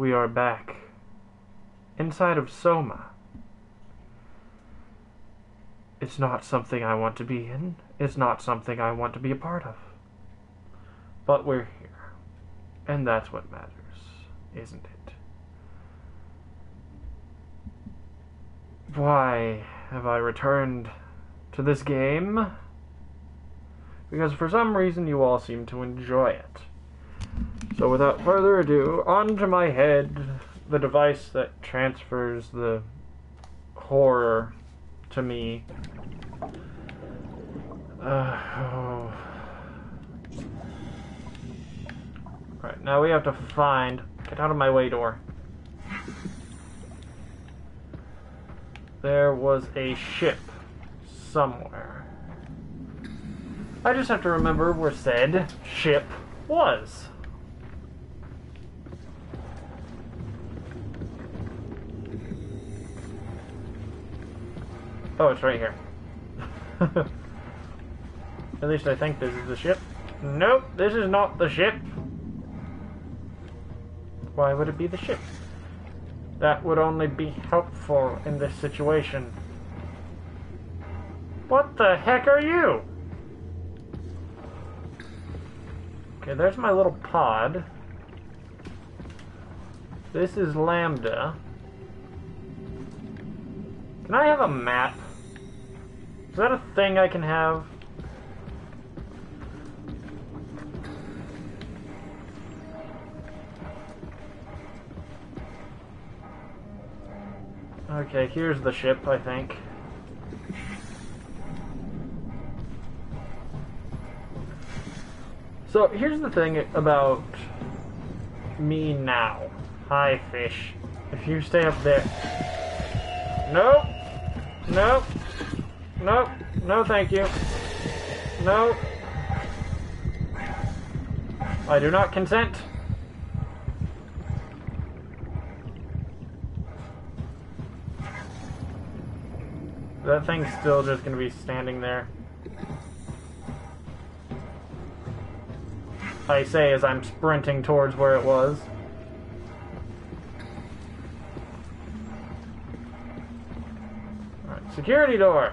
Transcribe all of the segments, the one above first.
we are back inside of Soma. It's not something I want to be in. It's not something I want to be a part of. But we're here. And that's what matters, isn't it? Why have I returned to this game? Because for some reason you all seem to enjoy it. So without further ado, onto my head, the device that transfers the horror to me. Uh, oh. Right, now we have to find... Get out of my way, door. There was a ship somewhere. I just have to remember where said ship was. Oh, it's right here. At least I think this is the ship. Nope, this is not the ship. Why would it be the ship? That would only be helpful in this situation. What the heck are you? Okay, there's my little pod. This is Lambda. Can I have a map? Is that a thing I can have? Okay, here's the ship, I think. So here's the thing about me now. Hi, fish. If you stay up there. Nope. Nope. Nope. No, thank you. No. I do not consent. That thing's still just gonna be standing there. I say as I'm sprinting towards where it was. Security door!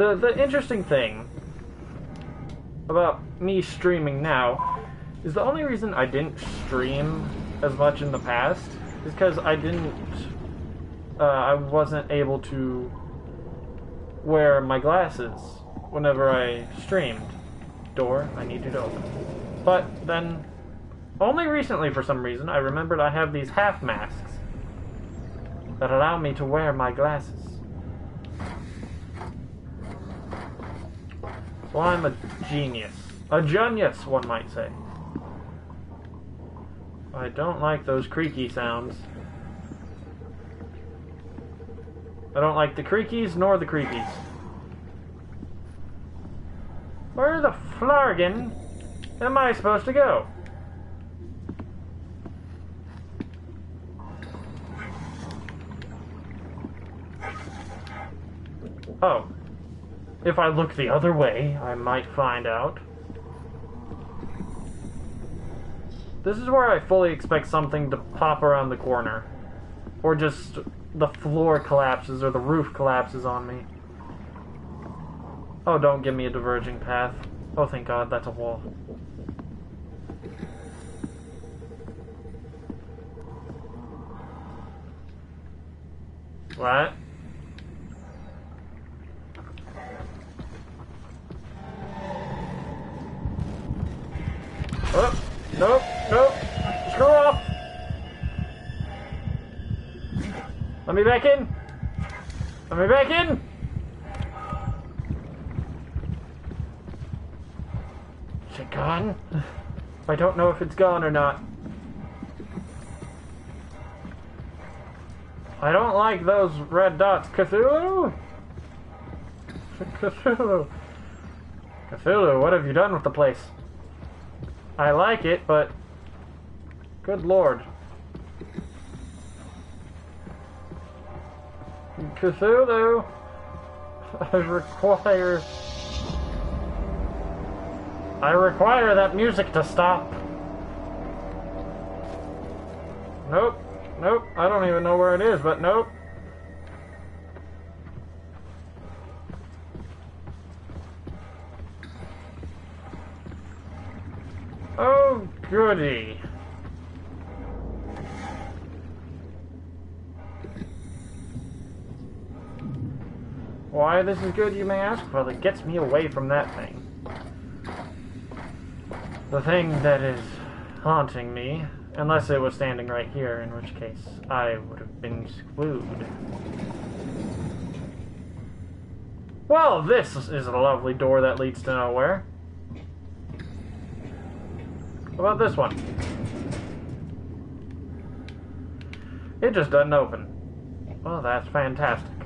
The, the interesting thing about me streaming now is the only reason I didn't stream as much in the past is because I didn't uh, I wasn't able to wear my glasses whenever I streamed. Door, I need you to open. But then, only recently for some reason, I remembered I have these half masks that allow me to wear my glasses. So I'm a genius. A genius, one might say. I don't like those creaky sounds. I don't like the creakies nor the creepies. Where the flargon am I supposed to go? Oh. If I look the other way, I might find out. This is where I fully expect something to pop around the corner. Or just the floor collapses or the roof collapses on me. Oh, don't give me a diverging path. Oh, thank God, that's a wall. What? Me back in. Let me back in. Is it gone? I don't know if it's gone or not. I don't like those red dots. Cthulhu? Cthulhu. Cthulhu, what have you done with the place? I like it, but... Good lord. Cthulhu! I require... I require that music to stop. Nope. Nope. I don't even know where it is, but nope. Oh, goody. Why this is good, you may ask? Well, it gets me away from that thing. The thing that is haunting me, unless it was standing right here, in which case I would have been screwed. Well, this is a lovely door that leads to nowhere. What about this one? It just doesn't open. Well, that's fantastic.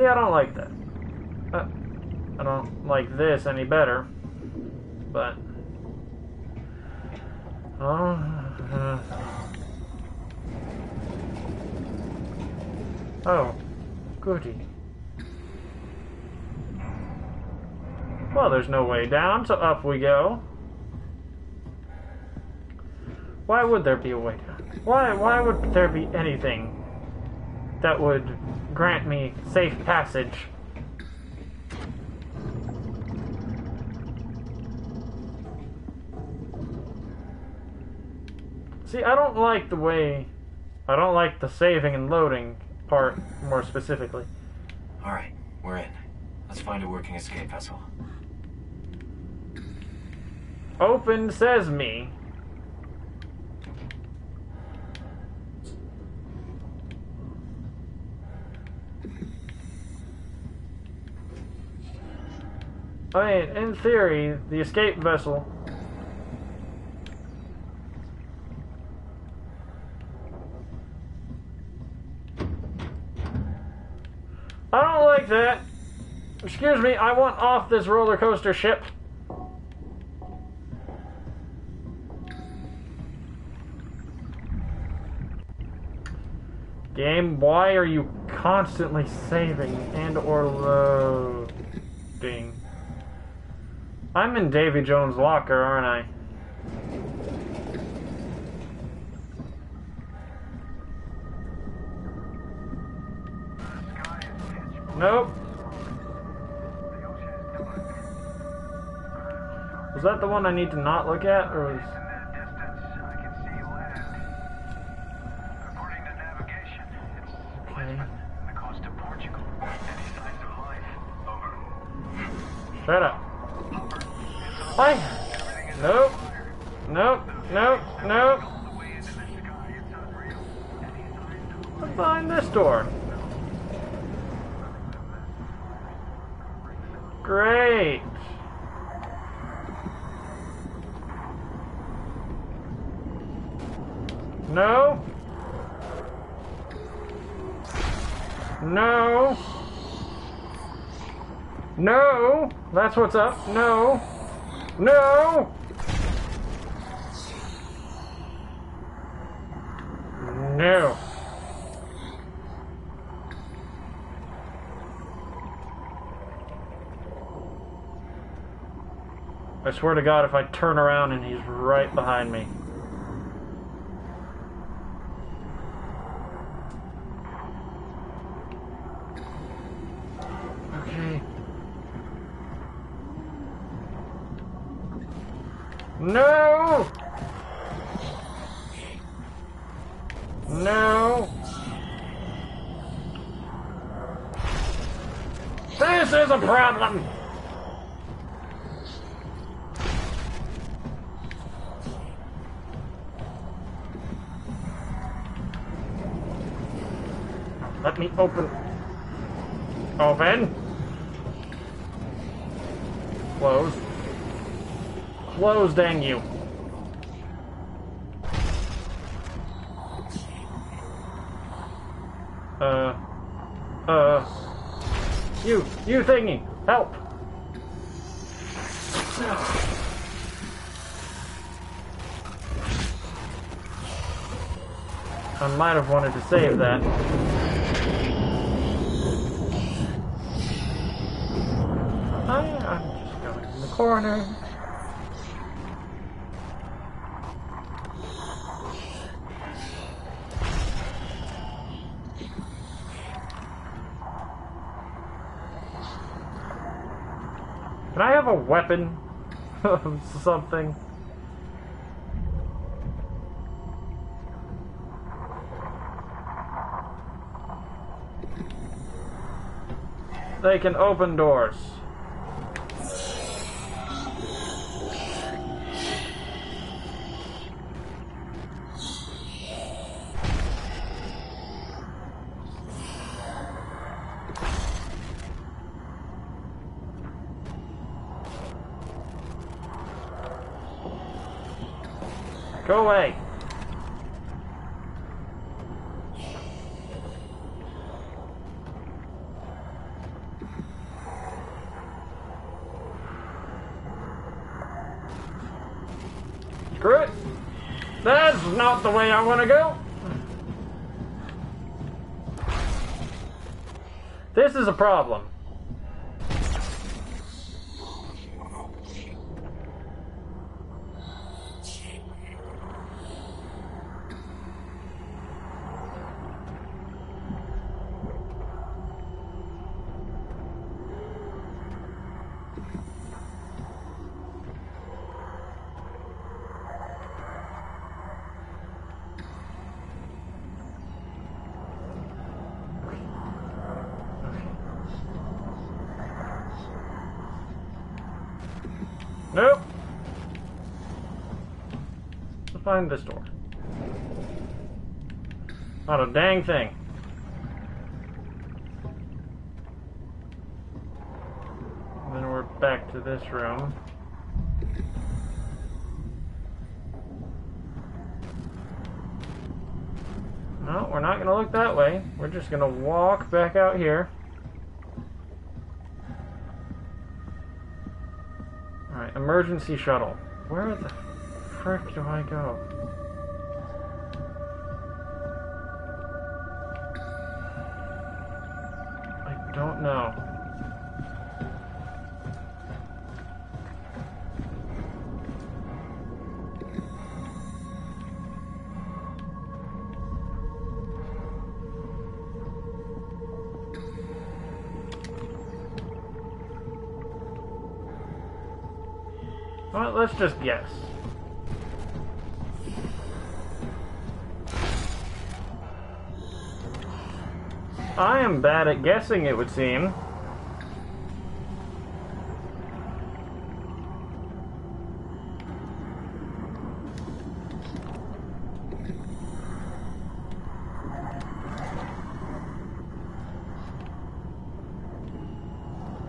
See, I don't like that. Uh, I don't like this any better. But... Oh... Uh, oh. Goody. Well, there's no way down, so up we go. Why would there be a way down? Why, why would there be anything that would grant me safe passage? See, I don't like the way... I don't like the saving and loading part, more specifically. Alright, we're in. Let's find a working escape vessel. Open sesame. I mean, in theory, the escape vessel. I don't like that. Excuse me, I want off this roller coaster ship. Game, why are you constantly saving and or loading? I'm in Davy Jones' locker, aren't I? Nope. Was that the one I need to not look at, or was... That's what's up. No. No. No. I swear to God, if I turn around and he's right behind me. Okay. No! No! This is a problem! Let me open. Open. Close. Close, dang you. Uh. Uh. You, you thingy, help. I might have wanted to save that. I, I'm just corner. Can I have a weapon something? They can open doors. The way I want to go. This is a problem. Nope. Let's find this door. Not a dang thing. And then we're back to this room. No, we're not gonna look that way. We're just gonna walk back out here. Alright, emergency shuttle. Where the frick do I go? I don't know. Well, let's just guess. Am bad at guessing, it would seem.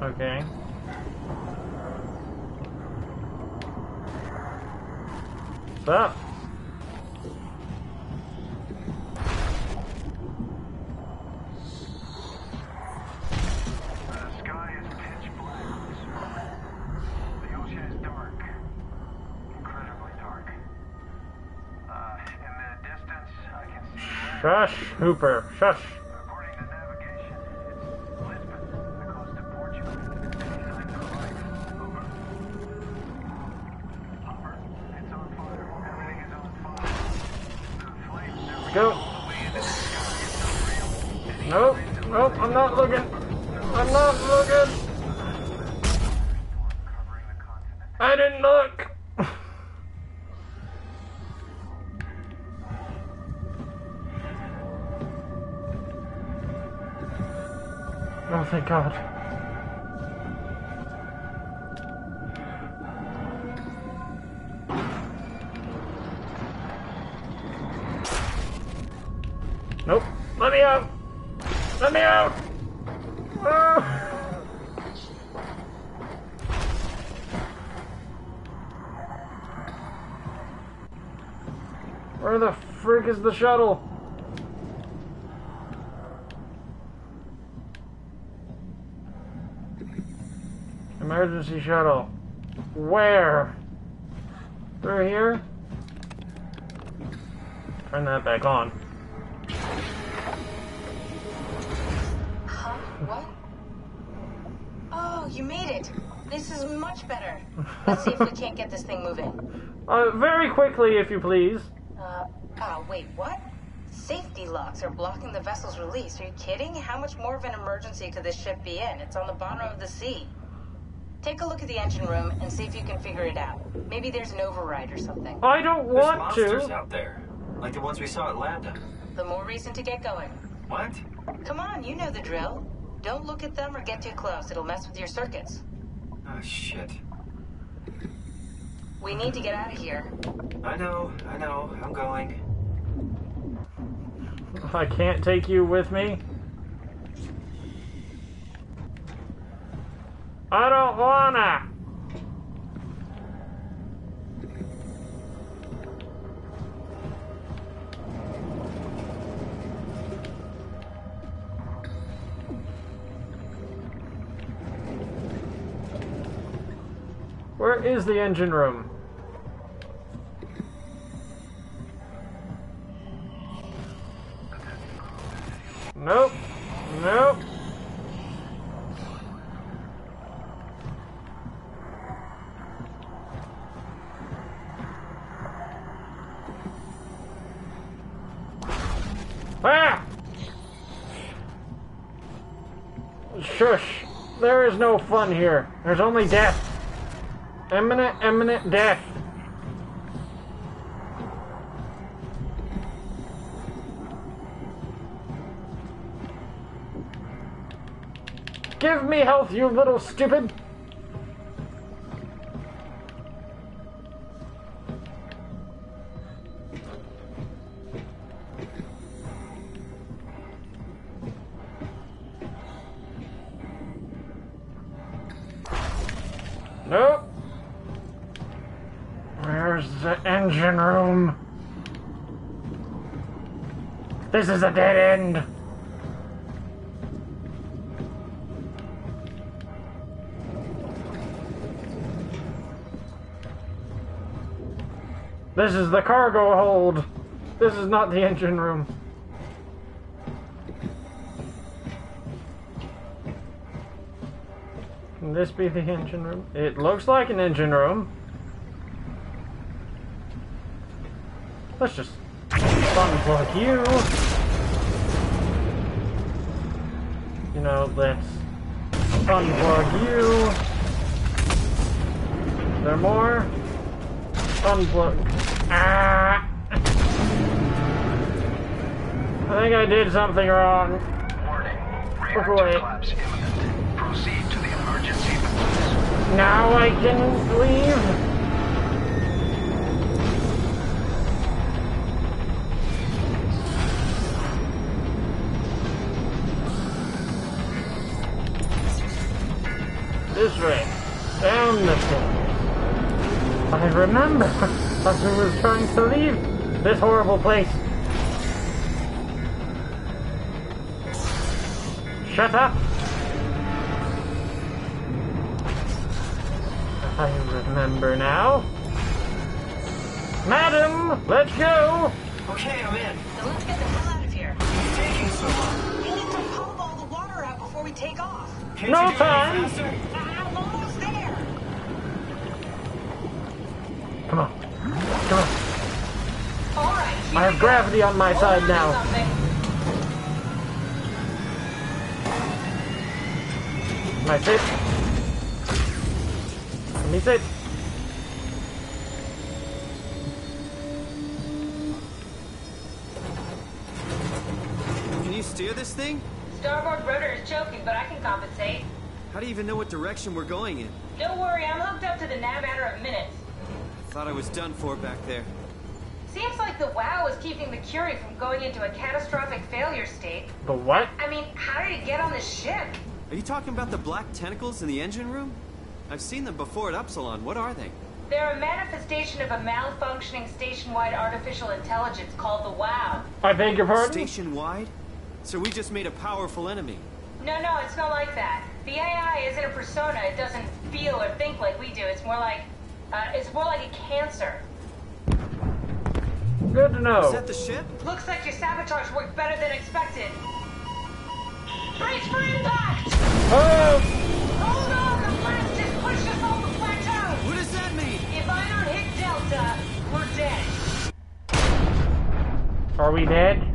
Okay. What's up? The sky is pitch black this morning. The ocean is dark. Incredibly dark. Uh, in the distance, I can see land. Shush, Hooper. Shush. God. Nope. Let me out. Let me out. Ah. Where the frick is the shuttle? Emergency shuttle. Where? Through here? Turn that back on. Huh? What? Oh, you made it. This is much better. Let's see if we can't get this thing moving. Uh, very quickly, if you please. Uh, oh, wait, what? Safety locks are blocking the vessel's release. Are you kidding? How much more of an emergency could this ship be in? It's on the bottom of the sea. Take a look at the engine room and see if you can figure it out. Maybe there's an override or something. I don't want There's want monsters to. out there, like the ones we saw at Lambda. The more reason to get going. What? Come on, you know the drill. Don't look at them or get too close. It'll mess with your circuits. Oh shit. We need to get out of here. I know, I know. I'm going. I can't take you with me. I don't wanna. Where is the engine room? Nope. No fun here. There's only death. Imminent, imminent death. Give me health, you little stupid! Nope. Where's the engine room? This is a dead end. This is the cargo hold. This is not the engine room. Can this be the engine room? It looks like an engine room. Let's just unplug you. You know, let's unplug you. Is there more? Unplug. Ah! I think I did something wrong. Warning. Reactor Now I can leave. This way. Down the stairs. I remember as we were trying to leave this horrible place. Shut up! I remember now. Madam, let's go! Okay, I'm in. Then let's get the hell out of here. It's taking so long. We need to pump all the water out before we take off. Can't No time. I'm uh-uh, almost there. Come on. Come on. All right. here I have we gravity on my go. side on now. something. Can I sit? This thing? Starboard rotor is choking, but I can compensate. How do you even know what direction we're going in? Don't worry, I'm hooked up to the nav matter of minutes. Thought I was done for back there. Seems like the WAU is keeping the Curie from going into a catastrophic failure state. The what? I mean, how did it get on the ship? Are you talking about the black tentacles in the engine room? I've seen them before at Upsilon. What are they? They're a manifestation of a malfunctioning station-wide artificial intelligence called the WAU. I beg your pardon? Station wide? So we just made a powerful enemy. No, no, it's not like that. The AI isn't a persona. It doesn't feel or think like we do. It's more like, uh, it's more like a cancer. Good to know. Is that the ship? Looks like your sabotage worked better than expected. Brace for impact! Oh! Hold on, the blast just pushed us off the plateau! What does that mean? If I don't hit Delta, we're dead. Are we dead?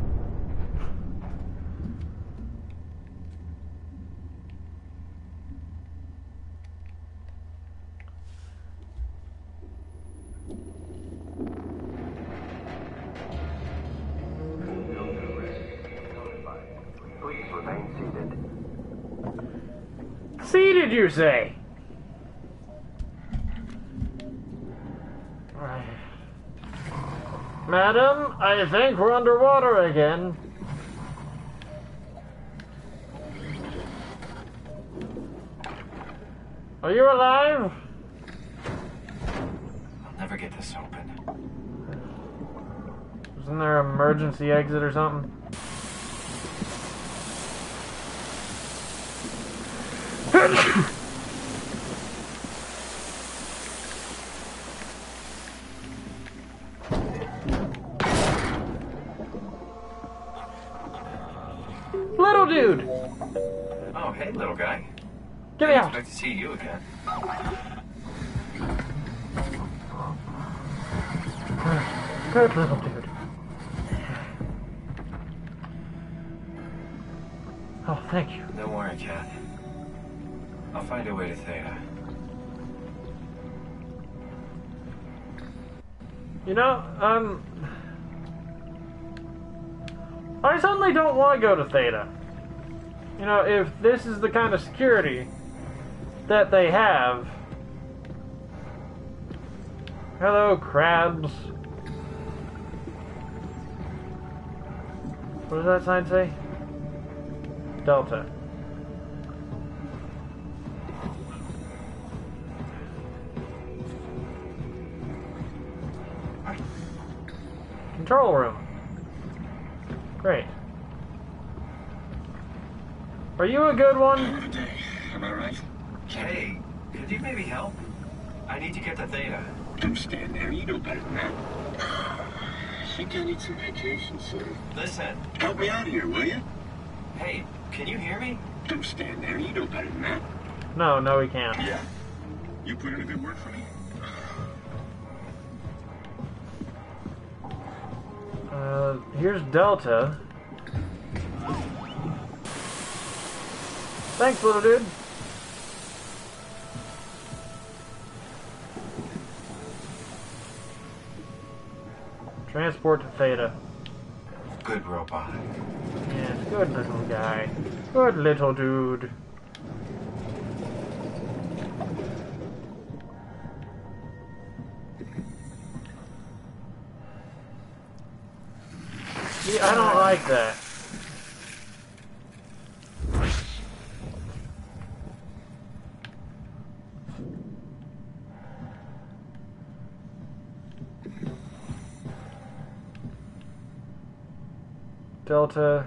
Seated, you say? Madam, I think we're underwater again. Are you alive? I'll never get this open. Isn't there an emergency exit or something? Little dude, Oh, hey, little guy. get Didn't out! expect to see you again. Good little dude. Oh, thank you. Don't worry, Kath. Find a way to Theta. You know, um. I suddenly don't want to go to Theta. You know, if this is the kind of security that they have. Hello, crabs. What does that sign say? Delta. Control room. Great. Are you a good one? Am I right? Hey, could you maybe help? I need to get the Theta. Don't stand there. You know better than that. think I need some vacation, sir. Listen. Help me out of here, will you? Hey, can you hear me? Don't stand there. You know better than that. No, no, we can't. Yeah. You put in a good word for me. Uh, here's Delta. Thanks, little dude. Transport to Theta. Good robot. Yes, good little guy. Good little dude. See, I don't like that. Delta,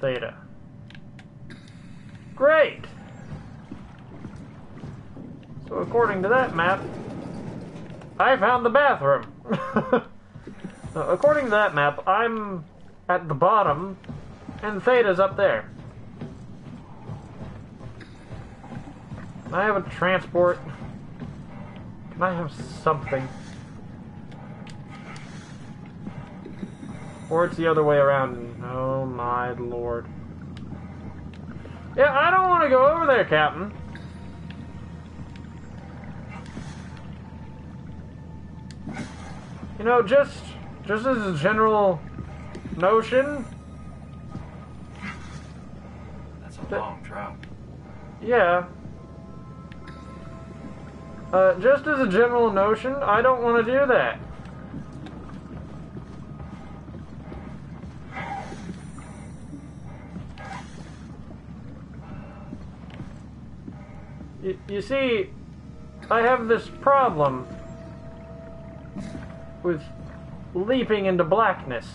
Theta. Great! So according to that map, I found the bathroom. According to that map, I'm at the bottom, and Theta's up there. Can I have a transport? Can I have something? Or it's the other way around. Oh my lord. Yeah, I don't want to go over there, Captain. You know, just just as a general notion, That's a But- long drop. yeah. Uh, just as a general notion, I don't want to do that. You see, I have this problem with leaping into blackness.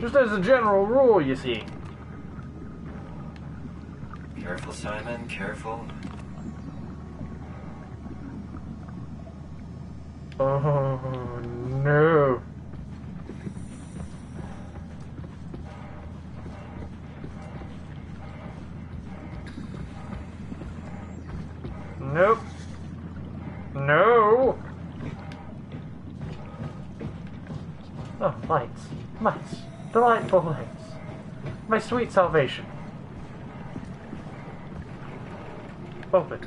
Just as a general rule, you see. Careful, Simon, careful. Oh, no. Nope. No. Oh, lights. Lights. Delightful lights. My sweet salvation. Open.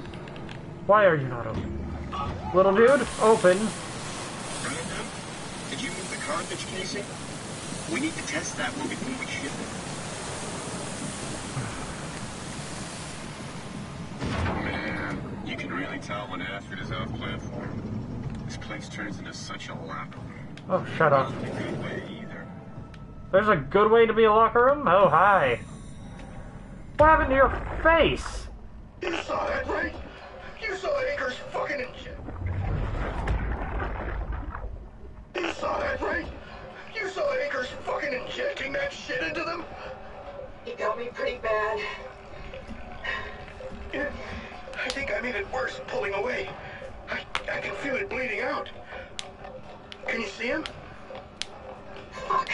Why are you not open? Little dude, open. Brandon, did you move the cartridge casing? We need to test that one before we ship it. Man, you can really tell when Astrid is off platform. This place turns into such a locker room. Oh, shut up. There's a good way to be a locker room? Oh, hi. What happened to your face? You saw that, right? You saw Akers fucking and shit. You saw that, right? You saw Akers fucking injecting that shit into them? He got me pretty bad. Yeah, I think I made it worse pulling away. I, I can feel it bleeding out. Can you see him? Fuck.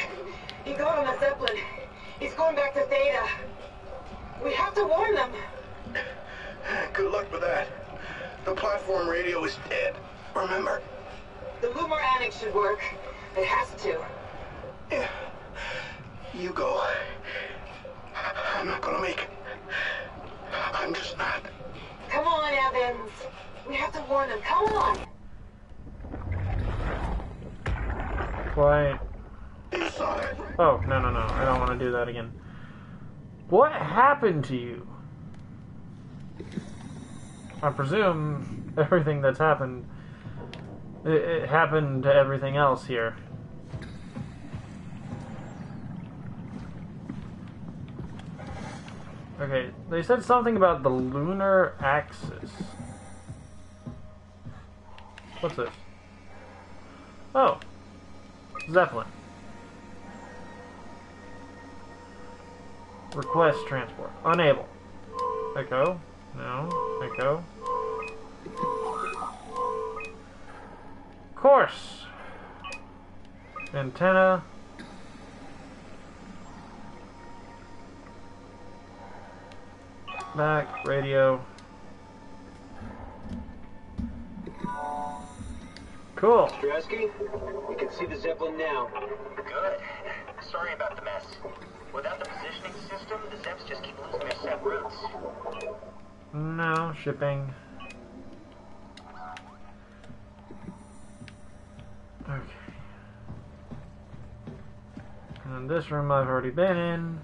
He got on the Zeppelin. He's going back to Theta. We have to warn them. Good luck with that. The platform radio is dead. Remember? The Lumar Annex should work. It has to. Yeah. You go. I'm not gonna make it. I'm just not. Come on, Evans. We have to warn them. Come on. Why? You saw that, right? Oh, no, no, no. I don't want to do that again. What happened to you? I presume everything that's happened. It, it happened to everything else here. Okay, they said something about the lunar axis. What's this? Oh, Zeppelin. Request transport. Unable. Echo. No. Echo. Course. Antenna. Back. Radio. Cool. Dresky, we can see the Zeppelin now. Good. Sorry about the mess. Without the positioning system, the Zeps just keep losing their set routes. No, shipping. Okay. And this room I've already been in.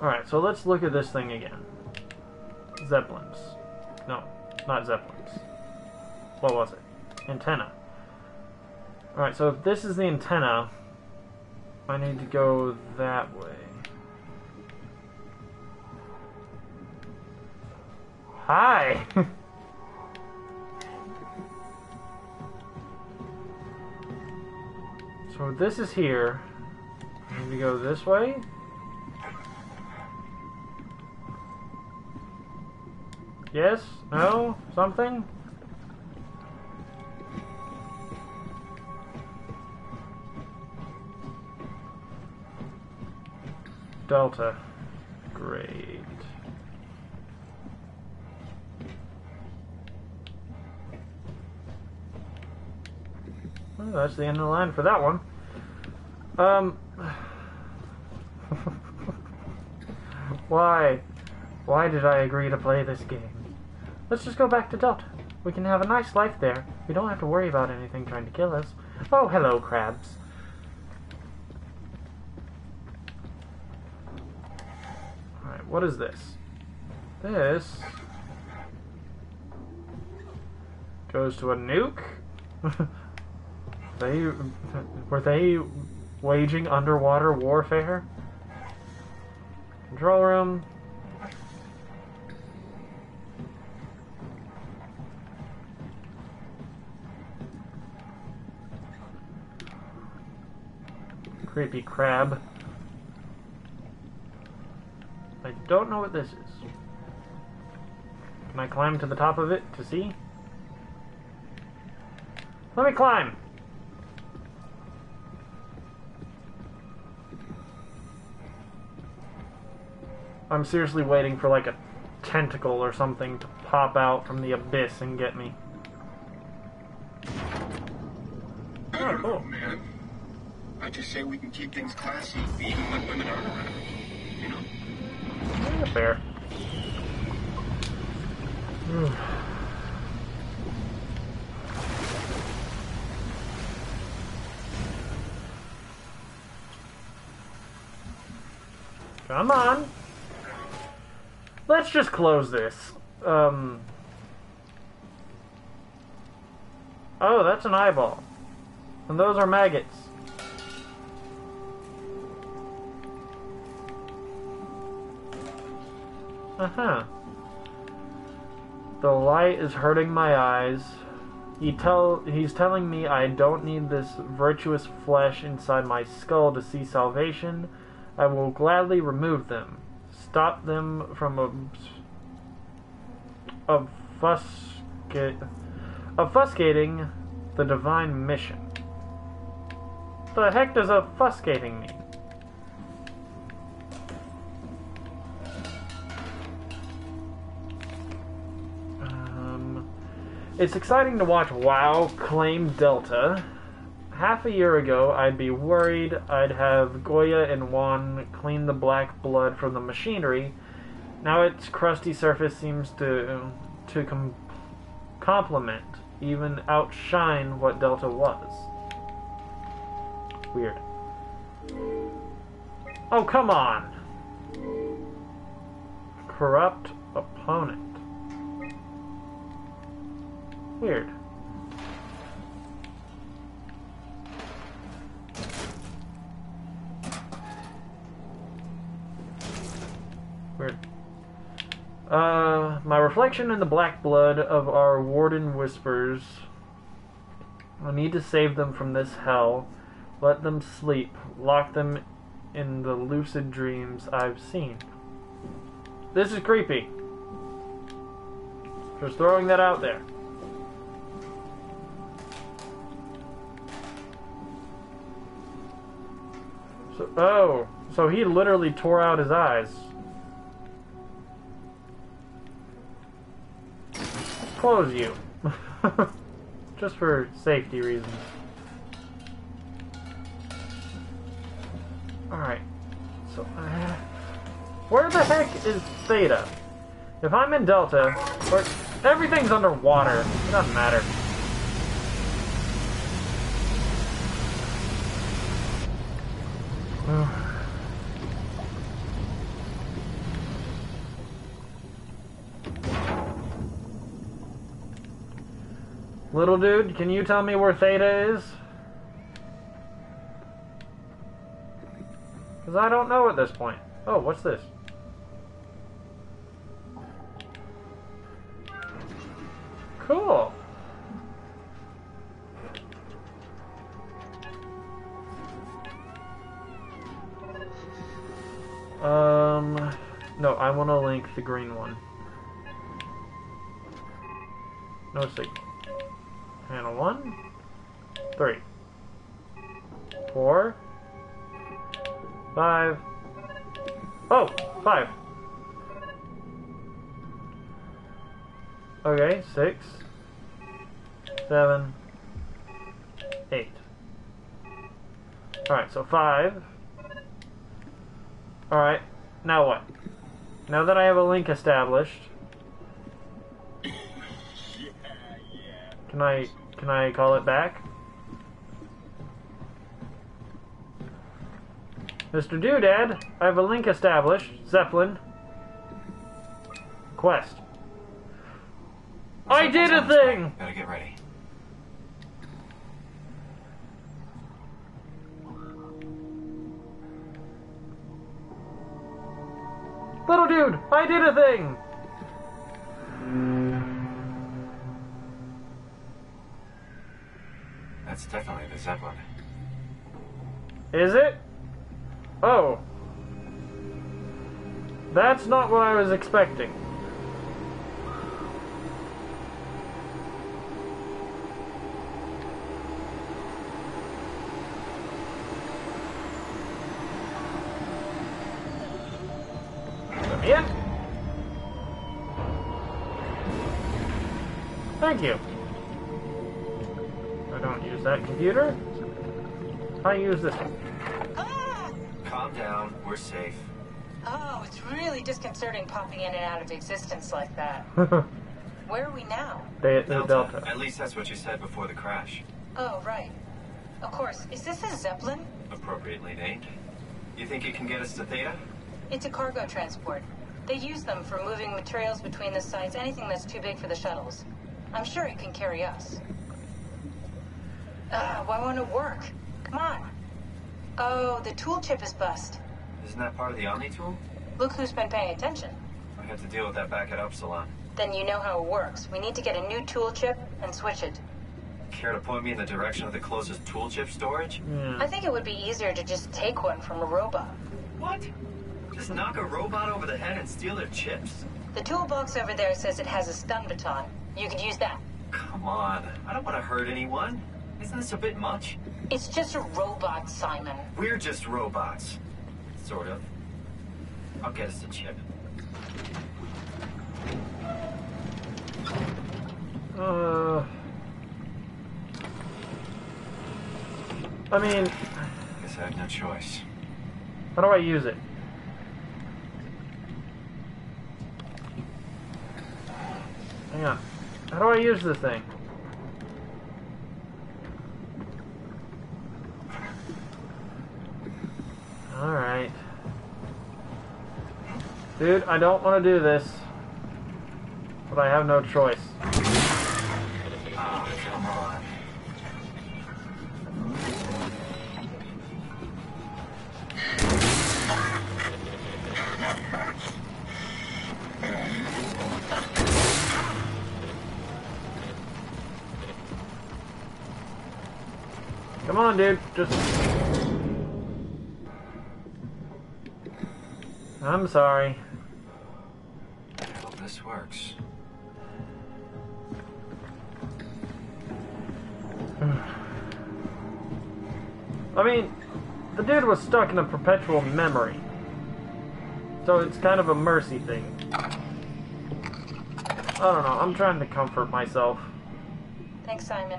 Alright, so let's look at this thing again. Zeppelins. No, not Zeppelins. What was it? Antenna. Alright, so if this is the antenna, I need to go that way. Hi! so this is here. I need to go this way? Yes? No? Something? Delta. Great. Well, that's the end of the line for that one. Um. Why? Why did I agree to play this game? Let's just go back to Delta. We can have a nice life there. We don't have to worry about anything trying to kill us. Oh, hello, crabs. Alright, what is this? This goes to a nuke? they were they waging underwater warfare? Control room. Creepy crab. Don't know what this is. Can I climb to the top of it to see? Let me climb! I'm seriously waiting for like a tentacle or something to pop out from the abyss and get me. Oh, cool. man. I just say we can keep things classy, even when women aren't around. Know? Fair. Come on. Let's just close this. Um. Oh, that's an eyeball. And those are maggots. Uh-huh. The light is hurting my eyes. He tell he's telling me I don't need this virtuous flesh inside my skull to see salvation. I will gladly remove them. Stop them from obfusca- obfuscating the divine mission. The heck does obfuscating mean? It's exciting to watch WAU claim Delta. Half a year ago, I'd be worried I'd have Goya and Juan clean the black blood from the machinery. Now its crusty surface seems to to com- complement, even outshine what Delta was. Weird. Oh, come on! Corrupt opponent. Weird. Weird. Uh, my reflection in the black blood of our warden whispers. I need to save them from this hell. Let them sleep. Lock them in the lucid dreams I've seen. This is creepy. Just throwing that out there. So, oh, so he literally tore out his eyes. Close you. Just for safety reasons. Alright. So, uh, where the heck is Theta? If I'm in Delta, everything's underwater, it doesn't matter. Little dude, can you tell me where Theta is? Because I don't know at this point. Oh, what's this? Cool. Um, no, I want to link the green one. No signal. Panel one, three, four, five. Oh, five. Okay, six, seven, eight. Alright, so five. Alright, now what? Now that I have a link established, can I can I call it back? Mr. Doodad, I have a link established. Zeppelin. Quest. I did a thing! Gotta get ready. I did a thing! That's definitely the Zeppelin. Is it? Oh. That's not what I was expecting. Thank you. I don't use that computer. I use this one. Calm down. We're safe. Oh, it's really disconcerting popping in and out of existence like that. Where are we now? they, the Delta. At least that's what you said before the crash. Oh, right. Of course. Is this a Zeppelin? Appropriately named. You think you can get us to Theta? It's a cargo transport. They use them for moving materials between the sites, anything that's too big for the shuttles. I'm sure it can carry us. Ah, why won't it work? Come on. Oh, the tool chip is bust. Isn't that part of the Omni tool? Look who's been paying attention. I had to deal with that back at Upsilon. Then you know how it works. We need to get a new tool chip and switch it. Care to point me in the direction of the closest tool chip storage? I think it would be easier to just take one from a robot. What? Just knock a robot over the head and steal their chips? The toolbox over there says it has a stun baton. You could use that. Come on. I don't want to hurt anyone. Isn't this a bit much? It's just a robot, Simon. We're just robots. Sort of. I'll get us a chip. Uh, I mean, Guess I have no choice. how do I use it? Hang on. How do I use this thing? Alright. Dude, I don't want to do this. But I have no choice. Dude. Just. I'm sorry. I hope this works. I mean, the dude was stuck in a perpetual memory. So it's kind of a mercy thing. I don't know. I'm trying to comfort myself. Thanks, Simon.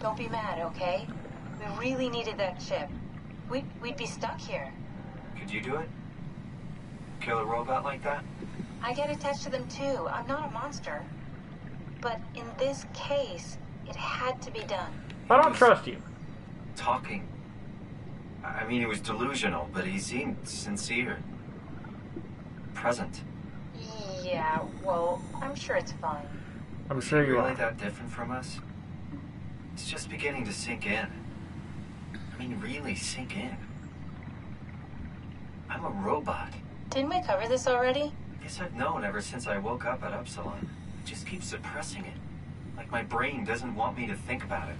Don't be mad, okay? We really needed that chip. We'd, we'd be stuck here. Could you do it? Kill a robot like that? I get attached to them too. I'm not a monster. But in this case, it had to be done. I don't trust you. Talking. I I mean, he was delusional, but he seemed sincere. Present. Yeah, well, I'm sure it's fine. I'm sure you really are. that different from us? It's just beginning to sink in. I mean, really sink in. I'm a robot. Didn't we cover this already? Guess I've known ever since I woke up at Upsilon. I just keep suppressing it. Like my brain doesn't want me to think about it.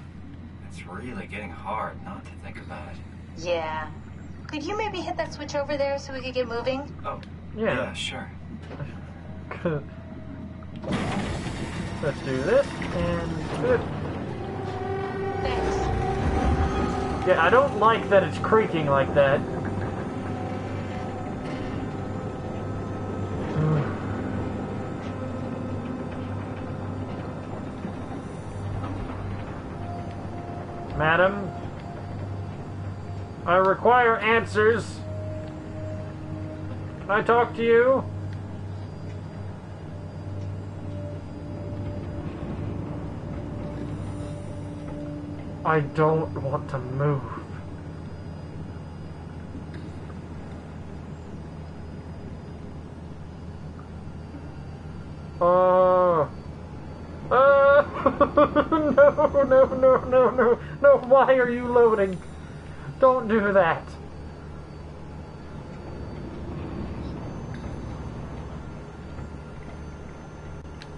It's really getting hard not to think about it. Yeah. Could you maybe hit that switch over there so we could get moving? Oh, Yeah. yeah, sure. Let's do this and good. Thanks. Yeah, I don't like that it's creaking like that. Madam, I require answers. Can I talk to you? I don't want to move. Uh, uh, no, no, no, no, no, no, why are you loading? Don't do that.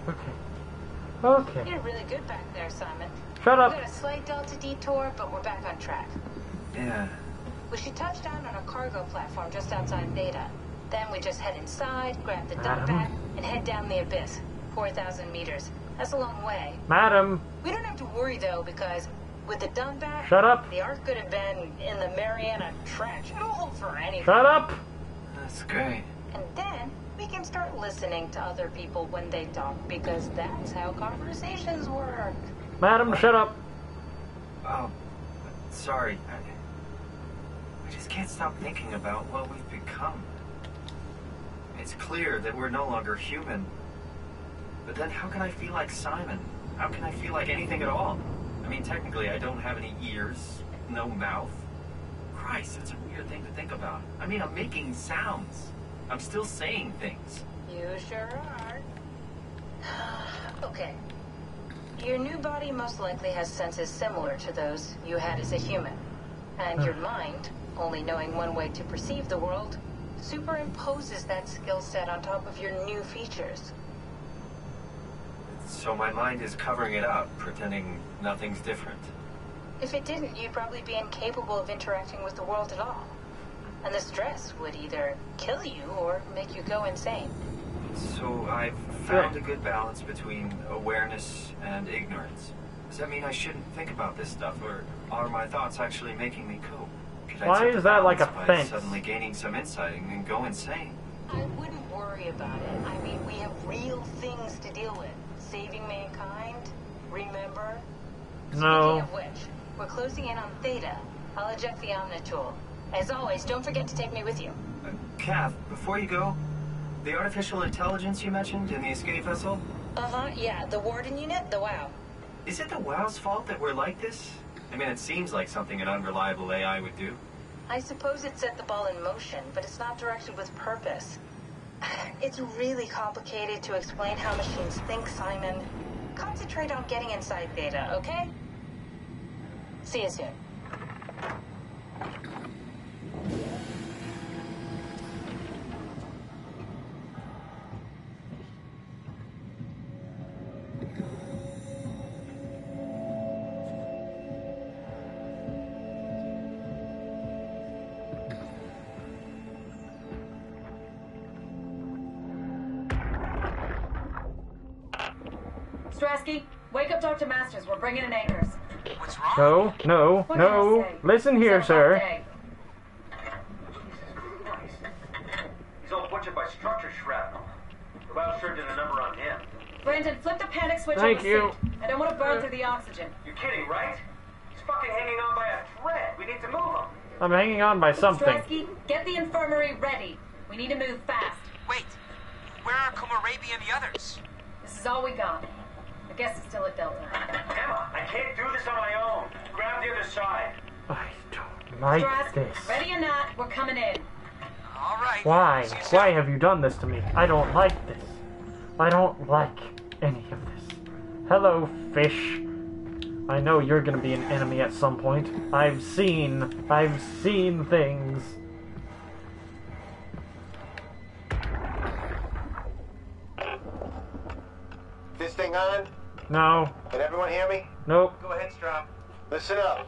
Okay. Okay. You're really good back there, Simon. Shut We up. got a slight delta detour, but we're back on track. Yeah. We should touch down on a cargo platform just outside Beta. Then we just head inside, grab the dump Madam? bag, and head down the abyss. 4,000 meters. That's a long way. Madam, We don't have to worry, though, because with the DUNBAT, shut up. the Ark could have been in the Mariana Trench. It'll hold for anything. Shut up. That's great. And then we can start listening to other people when they talk, because that's how conversations work. Madam, shut up. Oh, sorry. I, I just can't stop thinking about what we've become. It's clear that we're no longer human. But then how can I feel like Simon? How can I feel like anything at all? I mean, technically, I don't have any ears, no mouth. Christ, that's a weird thing to think about. I mean, I'm making sounds. I'm still saying things. You sure are. okay. Your new body most likely has senses similar to those you had as a human. And your mind, only knowing one way to perceive the world, superimposes that skill set on top of your new features. So my mind is covering it up, pretending nothing's different. If it didn't, you'd probably be incapable of interacting with the world at all. And the stress would either kill you or make you go insane. So I've found a good balance between awareness and ignorance. Does that mean I shouldn't think about this stuff, or are my thoughts actually making me cope? Could I Why tip the is that like a fence? Suddenly gaining some insight and then go insane. I wouldn't worry about it. I mean, we have real things to deal with. Saving mankind, remember? No. Speaking of which, we're closing in on Theta. I'll eject the Omnitool. As always, don't forget to take me with you. Uh, Kath, before you go, the artificial intelligence you mentioned in the escape vessel, Uh-huh, yeah, the Warden unit, the WAU. is it the WAU's fault that we're like this? I mean, it seems like something an unreliable AI would do. I suppose it set the ball in motion, but it's not directed with purpose. It's really complicated to explain how machines think, Simon. Concentrate on getting inside Theta, okay? See you soon. Up Dr. Masters. We're bringing in anchors. What's wrong? No, no, What no. say? Listen here, It's been a rough sir. He's all butchered by structure shrapnel. The lab sure did a number on him. Brandon, flip the panic switch Thank on the you. suit. I don't want to burn through the oxygen. You're kidding, right? He's fucking hanging on by a thread. We need to move him. I'm hanging on by something. Strasky, get the infirmary ready. We need to move fast. Wait, where are Komorabi and the others? This is all we got. I guess it's still at Delta. Emma, I can't do this on my own. Grab the other side. I don't like Strasky, this. ready or not, we're coming in. All right. Why? See you soon. Why have you done this to me? I don't like this. I don't like any of this. Hello, fish. I know you're gonna be an enemy at some point. I've seen, I've seen things. This thing on? No, Can everyone hear me? nope. Go ahead, Strom. Listen up,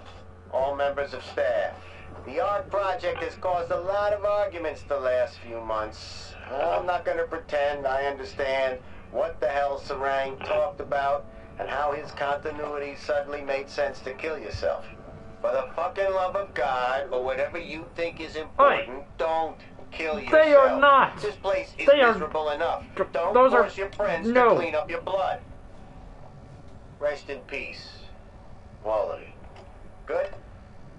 all members of staff. The Ark project has caused a lot of arguments the last few months. I'm not going to pretend I understand what the hell Sarang talked about and how his continuity suddenly made sense to kill yourself. For the fucking love of God, or whatever you think is important, don't kill yourself. They are not. This place is They are- miserable enough. Don't Those are- force your friends no. to clean up your blood. Rest in peace. Quality. Good?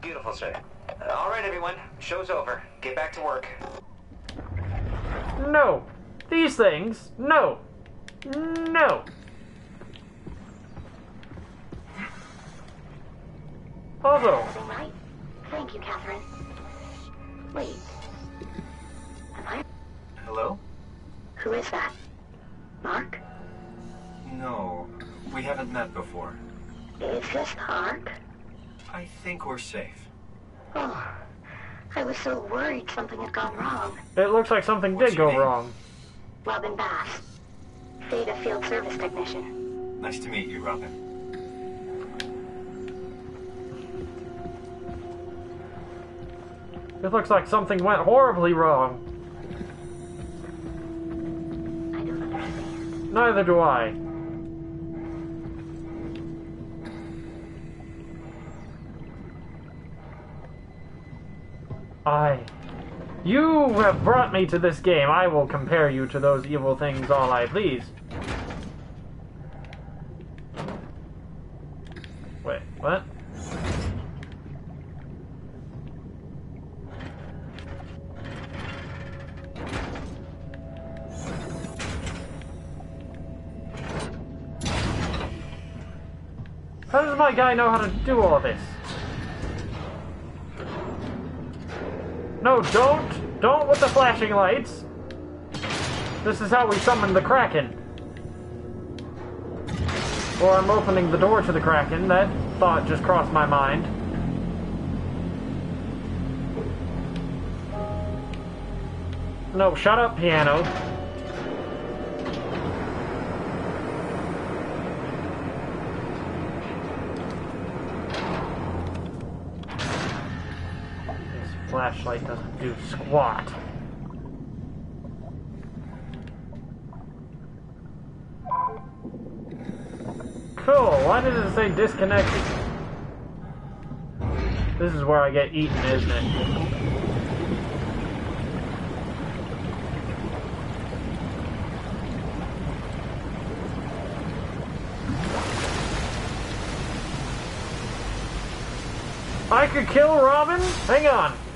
Beautiful, sir. Uh, all right, everyone. Show's over. Get back to work. No. These things. No. No. Also, Everything right? Thank you, Catherine. Wait. Am I? Hello? Who is that? Mark? No, we haven't met before. Is this Mark? I think we're safe. Oh, I was so worried something had gone wrong. it looks like something What's did your go name? wrong. Robin Bass. Theta Field Service Technician. Nice to meet you, Robin. It looks like something went horribly wrong. I don't understand. Neither do I. I. You have brought me to this game. I will compare you to those evil things all I please. Wait, what? How does my guy know how to do all this? Don't! Don't with the flashing lights! This is how we summon the Kraken. Or I'm opening the door to the Kraken. That thought just crossed my mind. No, shut up, piano. Flashlight doesn't do squat. Cool, why did it say disconnected? This is where I get eaten, isn't it? I could kill Robin? Hang on.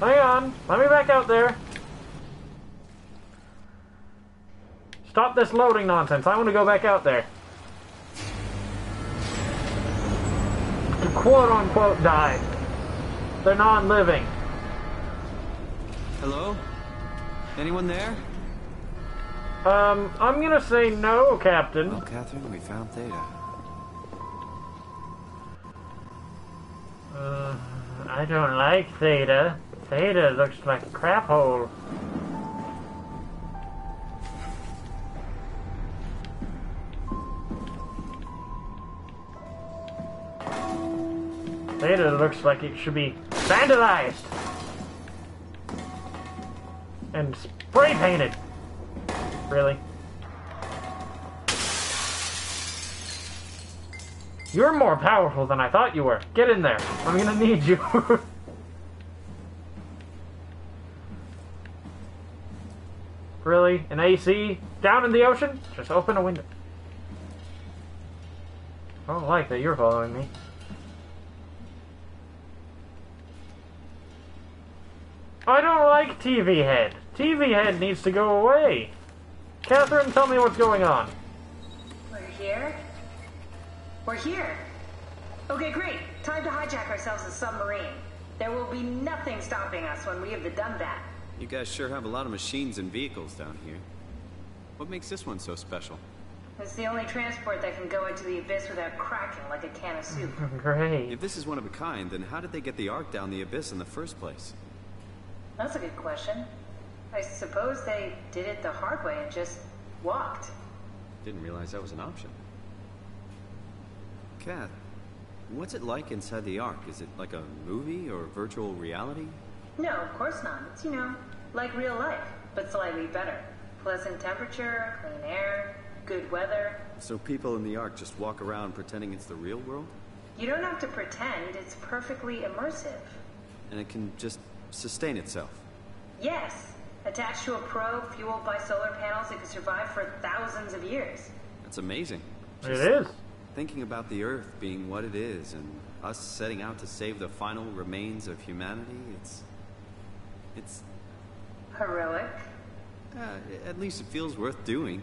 Hang on. Let me back out there. Stop this loading nonsense. I want to go back out there. To quote unquote die. They're non living. Hello? Anyone there? Um, I'm gonna say no, Captain. Well, Catherine, we found Theta. Uh, I don't like Theta. Theta looks like a crap hole. Theta looks like it should be vandalized and spray painted. Really? You're more powerful than I thought you were. Get in there. I'm gonna need you. really? An AC? Down in the ocean? Just open a window. I don't like that you're following me. I don't like TV Head. TV Head needs to go away. Catherine, tell me what's going on. We're here? We're here. Okay, great. Time to hijack ourselves a submarine. There will be nothing stopping us when we have done that. You guys sure have a lot of machines and vehicles down here. What makes this one so special? It's the only transport that can go into the abyss without cracking like a can of soup. Mm, great. If this is one of a kind, then how did they get the Ark down the abyss in the first place? That's a good question. I suppose they did it the hard way and just walked. Didn't realize that was an option. Kath, what's it like inside the Ark? Is it like a movie or virtual reality? No, of course not. It's, you know, like real life, but slightly better. Pleasant temperature, clean air, good weather. So people in the Ark just walk around pretending it's the real world? You don't have to pretend, it's perfectly immersive. And it can just sustain itself? Yes. Attached to a probe fueled by solar panels, it could survive for thousands of years. That's amazing. It is. Thinking about the Earth being what it is and us setting out to save the final remains of humanity, it's. It's. Heroic. Uh, at least it feels worth doing.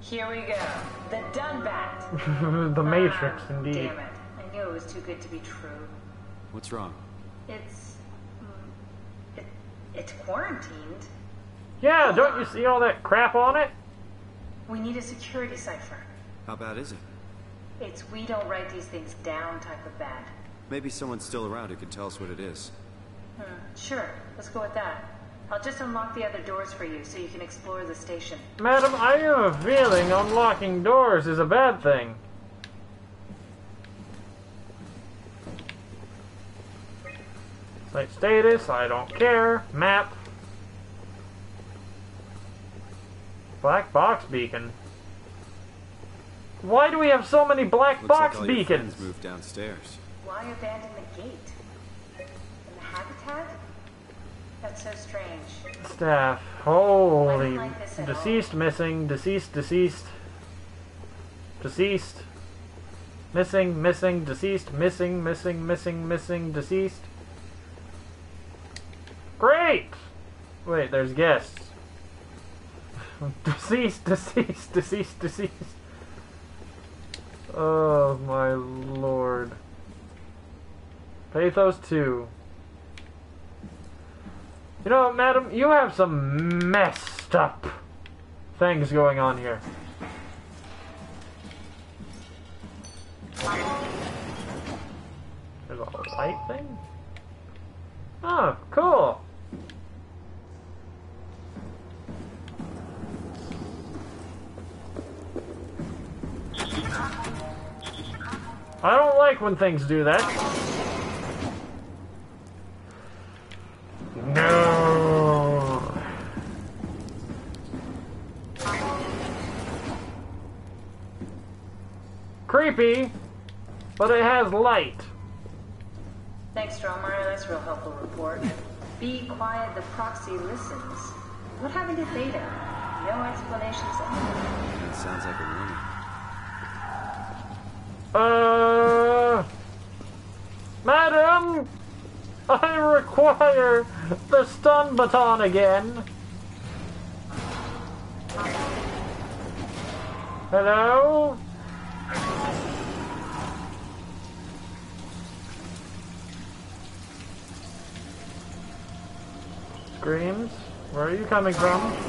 Here we go. The Dunbat. the Matrix, Ah, indeed. Damn it. I knew it was too good to be true. What's wrong? It's. mm, It, it's quarantined. Yeah, don't you see all that crap on it? We need a security cipher. How bad is it? It's we don't write these things down type of bad. Maybe someone's still around who can tell us what it is. Hmm, sure, let's go with that. I'll just unlock the other doors for you so you can explore the station. Madam, I have a feeling unlocking doors is a bad thing. Site status, I don't care. Map. Black box beacon. Why do we have so many black Looks box like all your beacons? friends moved downstairs. Why abandon the gate? And the habitat? That's so strange. Staff. Holy. like at all. Deceased, missing, deceased, deceased. Deceased. Missing, missing, deceased, missing, missing, missing, missing, deceased. Great! Wait, there's guests. Deceased, deceased, deceased, deceased. Oh my lord. Pathos 2. You know, madam, you have some messed up things going on here. There's a light thing? Oh, cool. I don't like when things do that. Creepy, but it has light. Thanks, Strommeyer. That's a real helpful report. Be quiet, the proxy listens. What happened to Theta? No explanations It sounds like a rumor. Uh, madam, I require the stun baton again. Hello? Screams? Where are you coming from?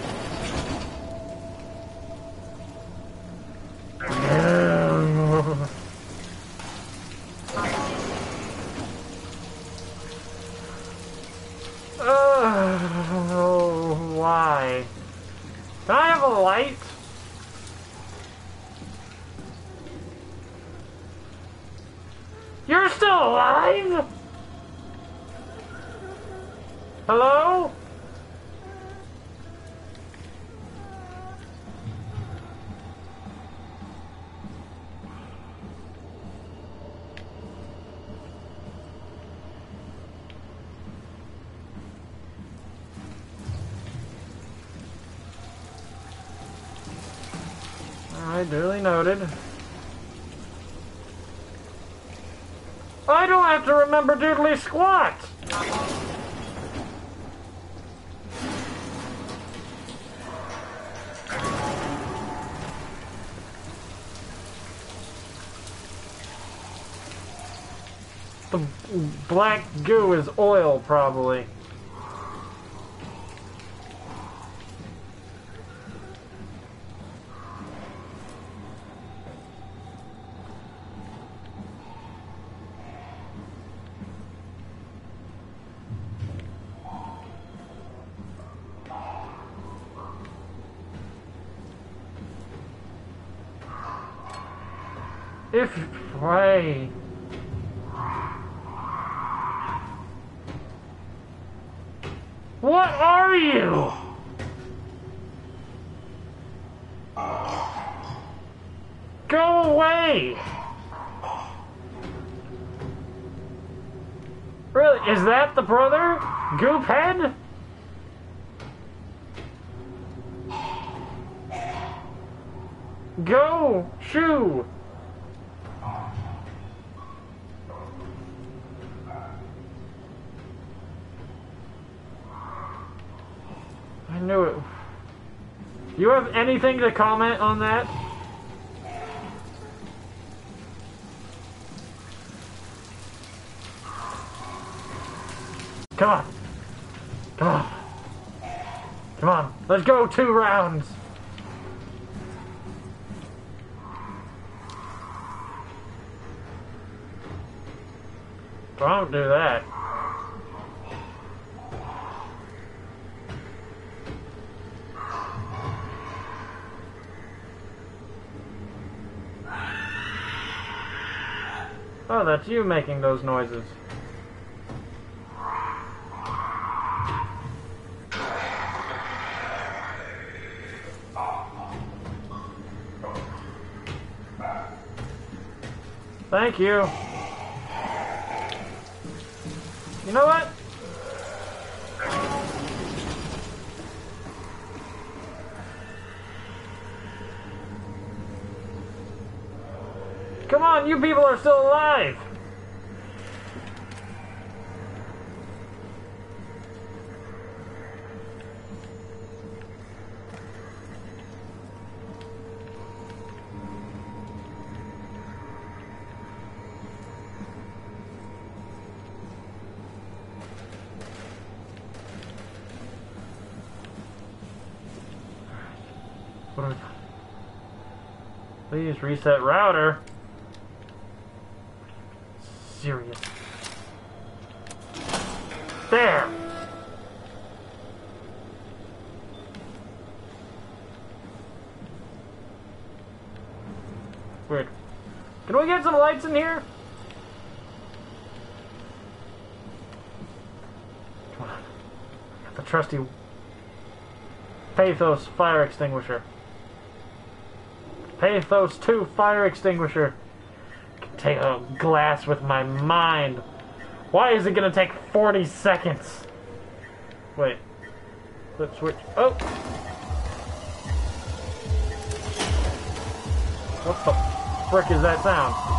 Squat! The black goo is oil, probably. If way. What are you? Go away! Really, is that the brother? Goophead? Go! Shoo! I knew it. You have anything to comment on that? Come on. Come on. Come on. Let's go two rounds. Don't do that. Oh, that's you making those noises. Thank you. You know what? you people are still alive? Please reset router. In here? Come on. Got the trusty Pathos fire extinguisher. Pathos 2 fire extinguisher. Can take a glass with my mind. Why is it gonna take 40 seconds? Wait. Flip switch. Oh! What the frick is that sound?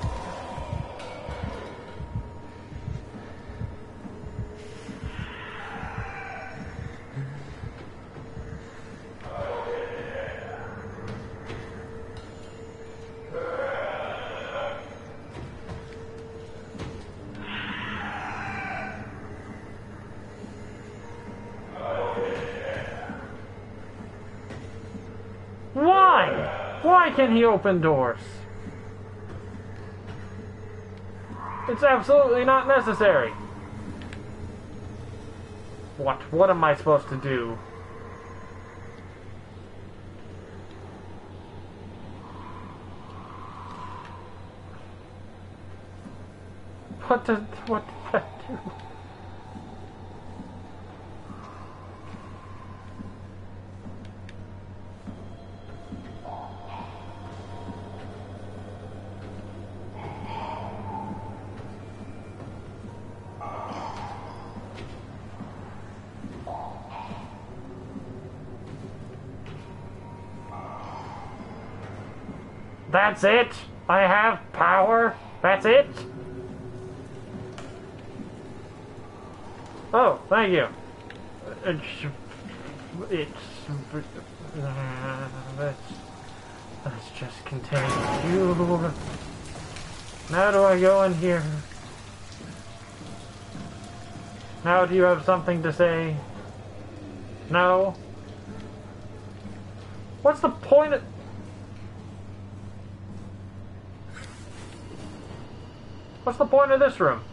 Can he opened doors? It's absolutely not necessary. What? What am I supposed to do? What did what did that do? That's it? I have power? That's it? Oh, thank you. It's... It's... Uh, let's... Let's just continue. Now do I go in here? Now do you have something to say? No? What's the point of... What's the point of this room?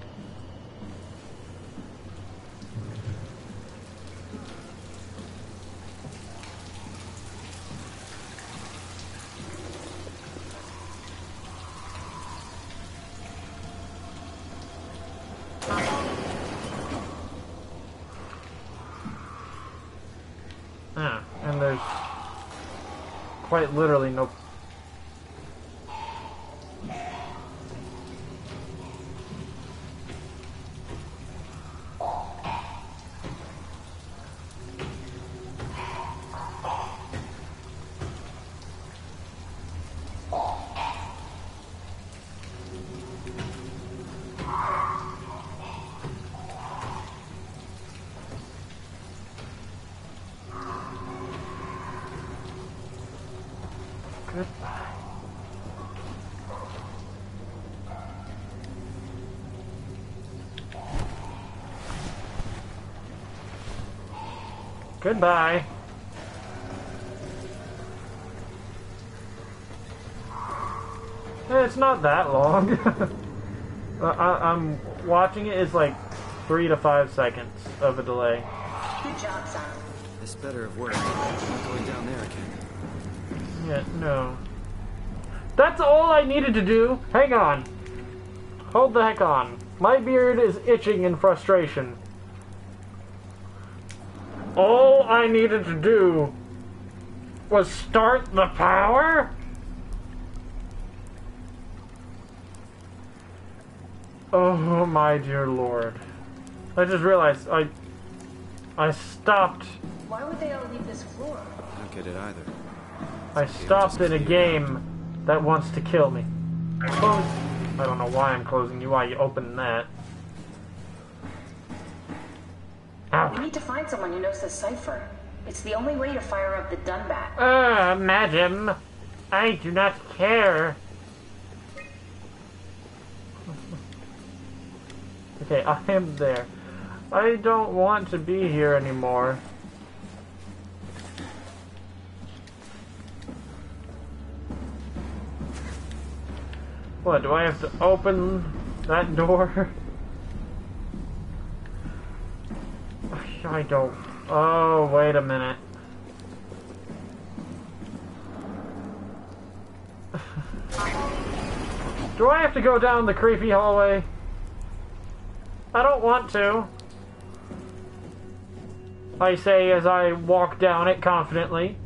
Ah, and there's quite literally no Goodbye. It's not that long. I, I- I'm watching it. It's like three to five seconds of a delay. Good job, son. This better have worked. I'm going down there again. Yeah, no. That's all I needed to do. Hang on. Hold the heck on. My beard is itching in frustration. All I needed to do was start the power? Oh my dear lord. I just realized I I stopped Why would they all leave this floor? I don't get it either. I stopped in a game that wants to kill me. I Close. I don't know why I'm closing you. Why you opening that? Find someone who knows the cipher. It's the only way to fire up the DUNBAT. Uh, madam, I do not care. Okay, I am there. I don't want to be here anymore. What, do I have to open that door? I don't... Oh, wait a minute. Do I have to go down the creepy hallway? I don't want to. I say as I walk down it confidently.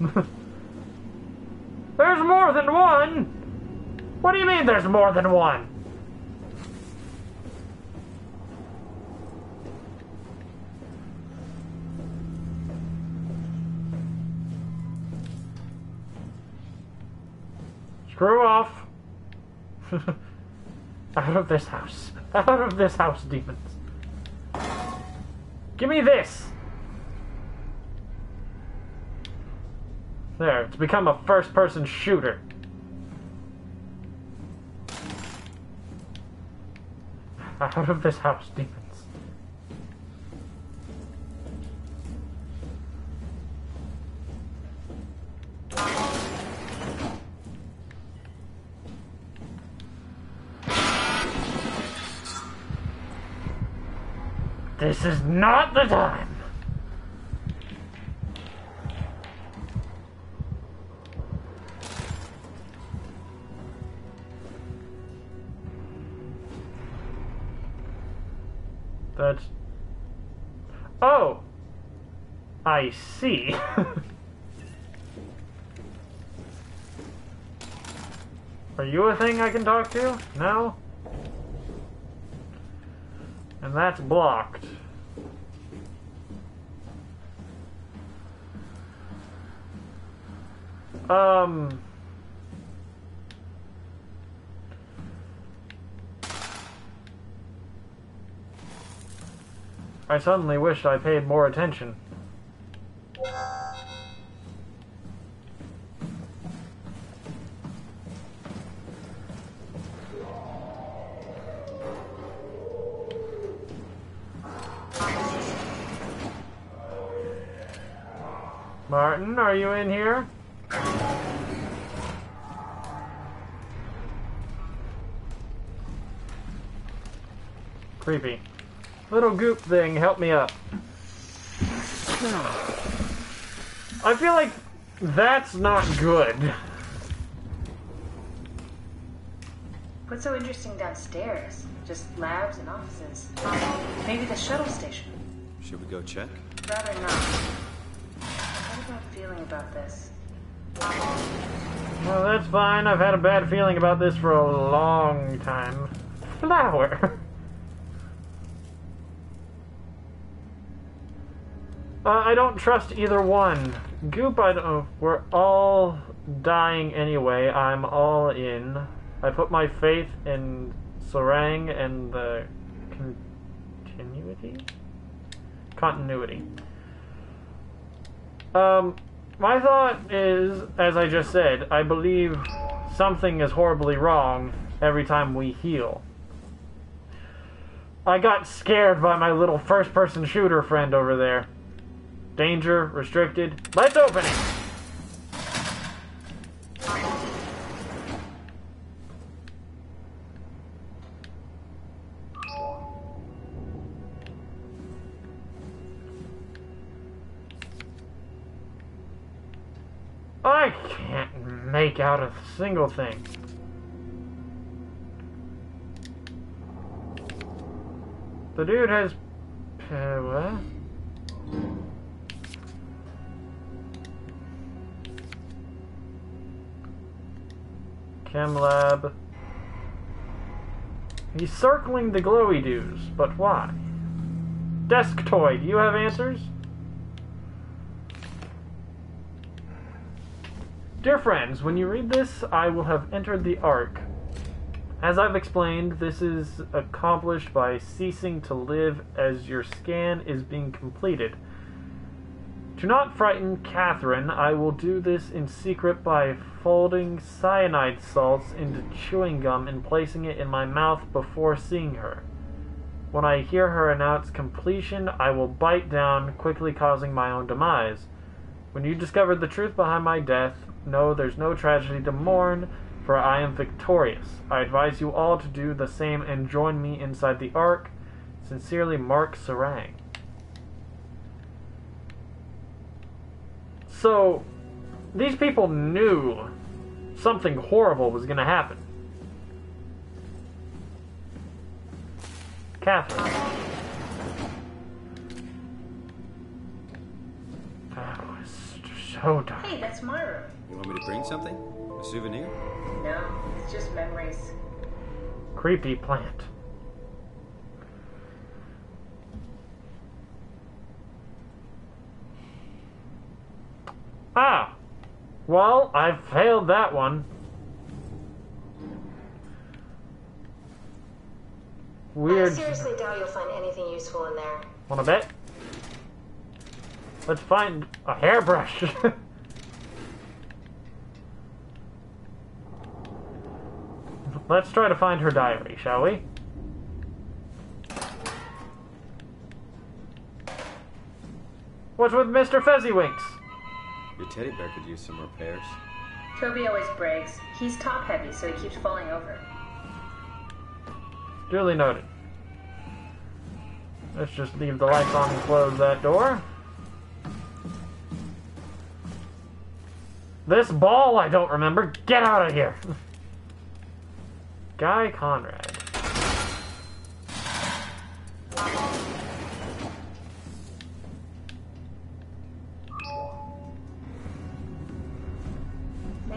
there's more than one! What do you mean there's more than one? Screw off. Out of this house. Out of this house, demons. Give me this! There, it's become a first person shooter. Out of this house, demons. This is not the time. I see. Are you a thing I can talk to? No? And that's blocked. Um. I suddenly wished I paid more attention. Help me up. I feel like that's not good. What's so interesting downstairs? Just labs and offices. Um, maybe the shuttle station. Should we go check? Rather not. What about feeling about this? Well, that's fine. I've had a bad feeling about this for a long time. Flower. uh, I don't trust either one. Goop, I don't. We're all dying anyway. I'm all in. I put my faith in Sarang and the continuity? Continuity. Um, my thought is, as I just said, I believe something is horribly wrong every time we heal. I got scared by my little first person shooter friend over there. Danger, restricted. Let's open it! I can't make out a single thing. The dude has... Uh, what? Chem lab. He's circling the glowy doos, but why? Desk toy, do you have answers? Dear friends, when you read this, I will have entered the Ark. As I've explained, this is accomplished by ceasing to live as your scan is being completed. To not frighten Catherine, I will do this in secret by folding cyanide salts into chewing gum and placing it in my mouth before seeing her. When I hear her announce completion, I will bite down, quickly causing my own demise. When you discover the truth behind my death, know there's no tragedy to mourn, for I am victorious. I advise you all to do the same and join me inside the Ark. Sincerely, Mark Sarang. So, these people knew something horrible was going to happen. Catherine. That was so dark. Hey, that's my room. You want me to bring something? A souvenir? No, it's just memories. Creepy plant. Ah! Well, I failed that one. Weird. I seriously doubt you'll find anything useful in there. Wanna bet? Let's find a hairbrush. Let's try to find her diary, shall we? What's with Mr. Fezzywinks? Your teddy bear could use some repairs. Toby always breaks. He's top heavy, so he keeps falling over. Duly noted. Let's just leave the lights on and close that door. This ball I don't remember. Get out of here. Guy Conrad.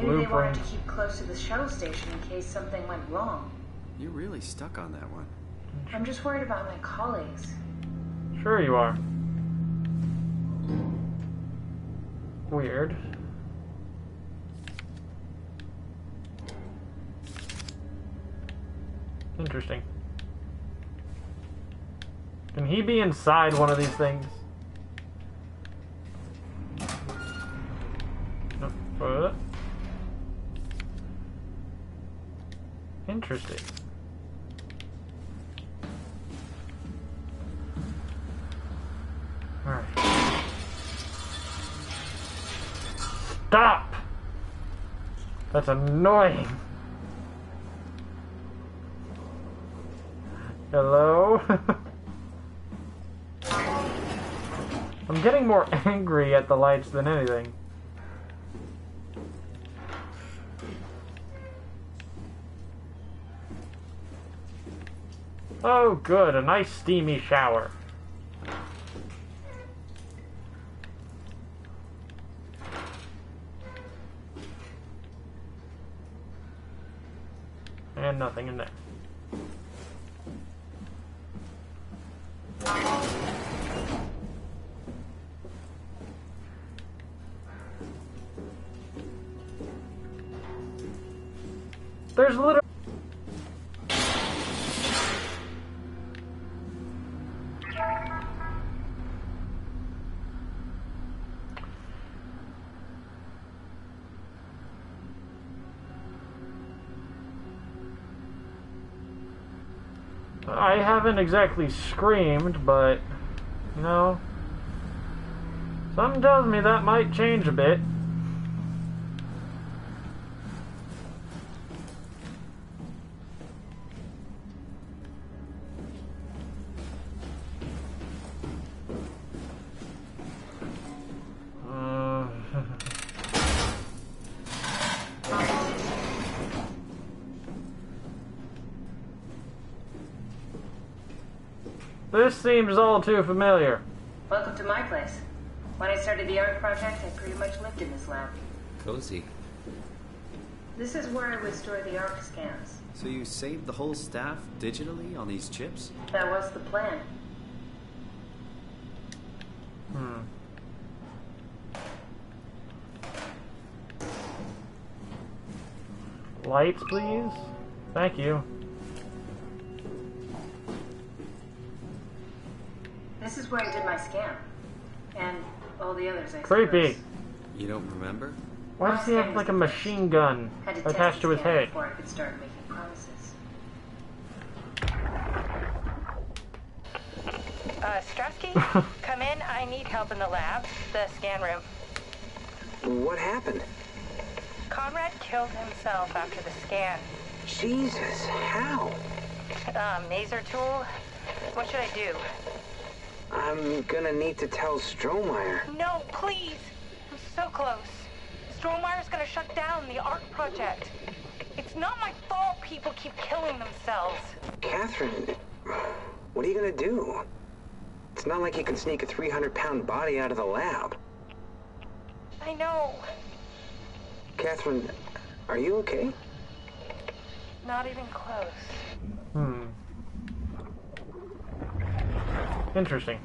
Maybe they wanted to keep close to the shuttle station in case something went wrong. You're really stuck on that one. I'm just worried about my colleagues. Sure you are. Weird. Interesting. Can he be inside one of these things? Interesting. Alright. Stop! That's annoying. Hello? I'm getting more angry at the lights than anything. Oh, good. A nice steamy shower. Haven't exactly screamed, but, you know, something tells me that might change a bit. Seems all too familiar. Welcome to my place. When I started the Ark project, I pretty much lived in this lab. Cozy. This is where I would store the Ark scans. So you saved the whole staff digitally on these chips? That was the plan. Hmm. Lights, please. Thank you. Where I did my scan. And all the others, I Creepy. suppose. You don't remember? Why does he have like a machine gun to attached to his head? Before I could start making promises. Uh, Strasky, come in. I need help in the lab, the scan room. What happened? Conrad killed himself after the scan. Jesus, how? Um, Maser tool. What should I do? I'm gonna need to tell Strohmeyer. No, please. I'm so close. Strohmeyer's gonna shut down the Ark project. It's not my fault people keep killing themselves. Catherine, what are you gonna do? It's not like you can sneak a 300 pound body out of the lab. I know. Catherine, are you okay? Not even close. Hmm. Interesting.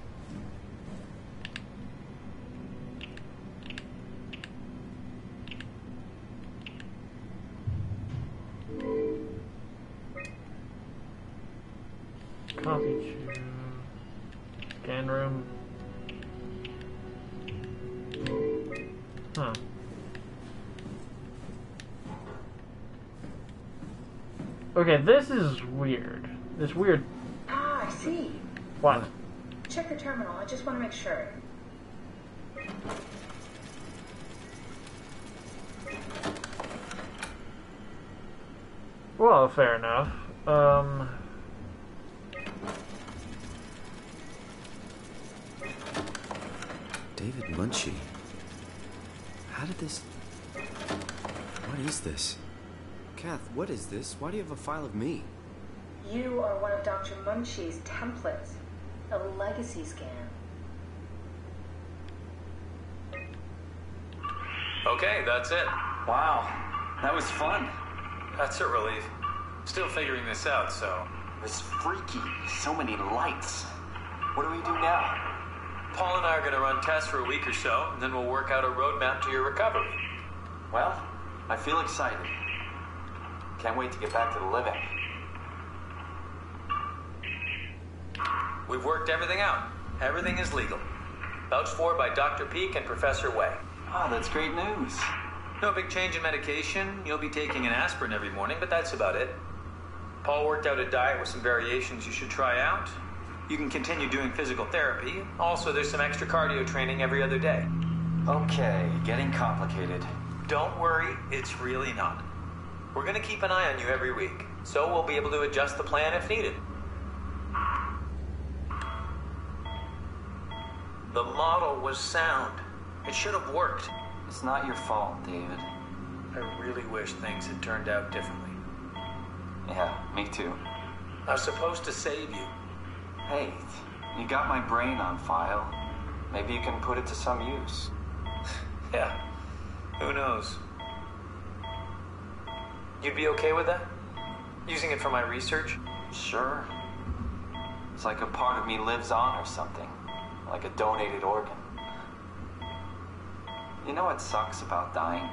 This is weird. This weird. Ah, I see. What? Check the terminal. I just want to make sure. Well, fair enough. Um. David Munshi. How did this. What is this? Kath, what is this? Why do you have a file of me? You are one of Dr. Munshi's templates. A legacy scan. Okay, that's it. Wow, that was fun. That's a relief. Still figuring this out, so. It was freaky. So many lights. What do we do now? Paul and I are going to run tests for a week or so, and then we'll work out a roadmap to your recovery. Well, I feel excited. Can't wait to get back to the living. We've worked everything out. Everything is legal. Vouched for by Dr. Peak and Professor Way. Oh, that's great news. No big change in medication. You'll be taking an aspirin every morning, but that's about it. Paul worked out a diet with some variations you should try out. You can continue doing physical therapy. Also, there's some extra cardio training every other day. Okay, getting complicated. Don't worry, it's really not. We're going to keep an eye on you every week, so we'll be able to adjust the plan if needed. The model was sound. It should have worked. It's not your fault, David. I really wish things had turned out differently. Yeah, me too. I was supposed to save you. Hey, you got my brain on file. Maybe you can put it to some use. Yeah, who knows? You'd be okay with that? Using it for my research? Sure. It's like a part of me lives on or something. Like a donated organ. You know what sucks about dying?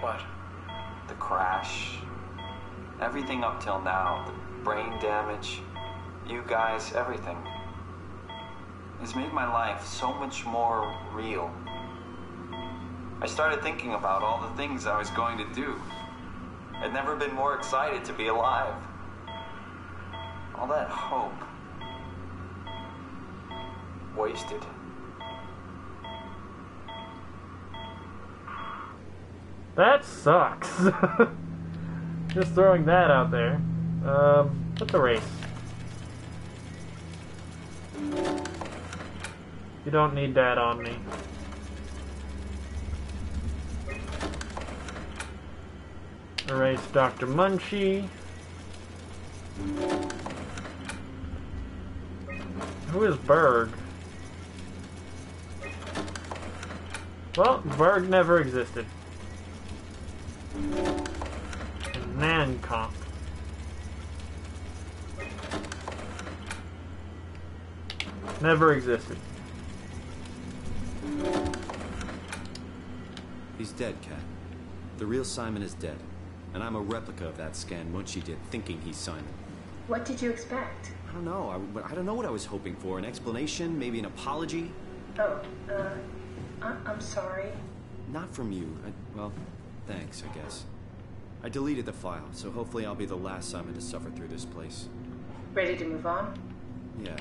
What? The crash. Everything up till now. The brain damage. You guys, everything. Has made my life so much more real. I started thinking about all the things I was going to do. I'd never been more excited to be alive. All that hope. Wasted. That sucks. Just throwing that out there. Um, let's erase. You don't need that on me. Erase Dr. Munshi. Who is Berg? Well, Berg never existed. Nancomp. Never existed. He's dead, Cat. The real Simon is dead. And I'm a replica of that scan Munshi did, thinking he's Simon. What did you expect? I don't know. I, I don't know what I was hoping for. An explanation, maybe an apology. Oh, uh, I- I'm sorry. Not from you. I, well, thanks, I guess. I deleted the file, so hopefully I'll be the last Simon to suffer through this place. Ready to move on? Yeah.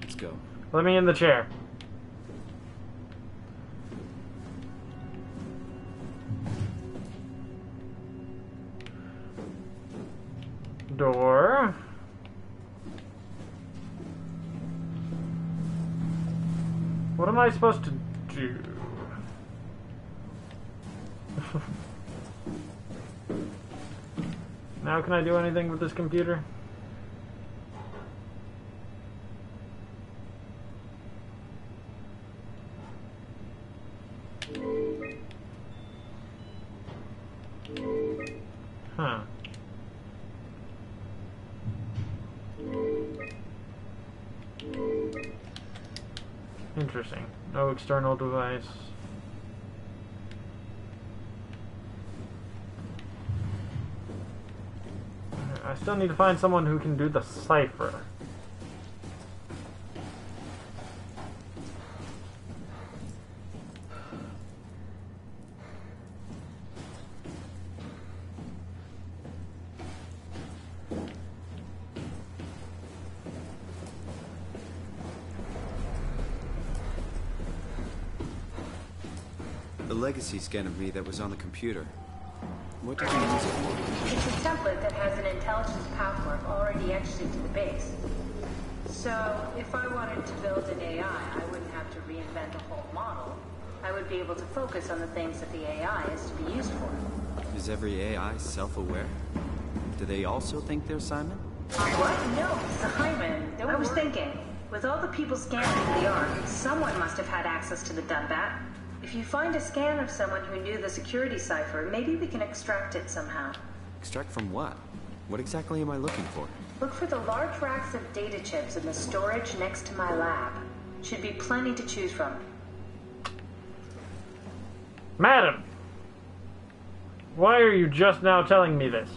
Let's go. Let me in the chair. Door. What am I supposed to do? now can I do anything with this computer? External device. I still need to find someone who can do the cipher. Legacy scan of me that was on the computer. What did you use it for? It's a template that has an intelligence pathwork already etched into the base. So, if I wanted to build an AI, I wouldn't have to reinvent a whole model. I would be able to focus on the things that the AI is to be used for. Is every AI self-aware? Do they also think they're Simon? Uh, what? No, Simon. I was thinking, with all the people scanning the Ark, someone must have had access to the DUNBAT. If you find a scan of someone who knew the security cipher, maybe we can extract it somehow. Extract from what? What exactly am I looking for? Look for the large racks of data chips in the storage next to my lab. Should be plenty to choose from. Madam! Why are you just now telling me this?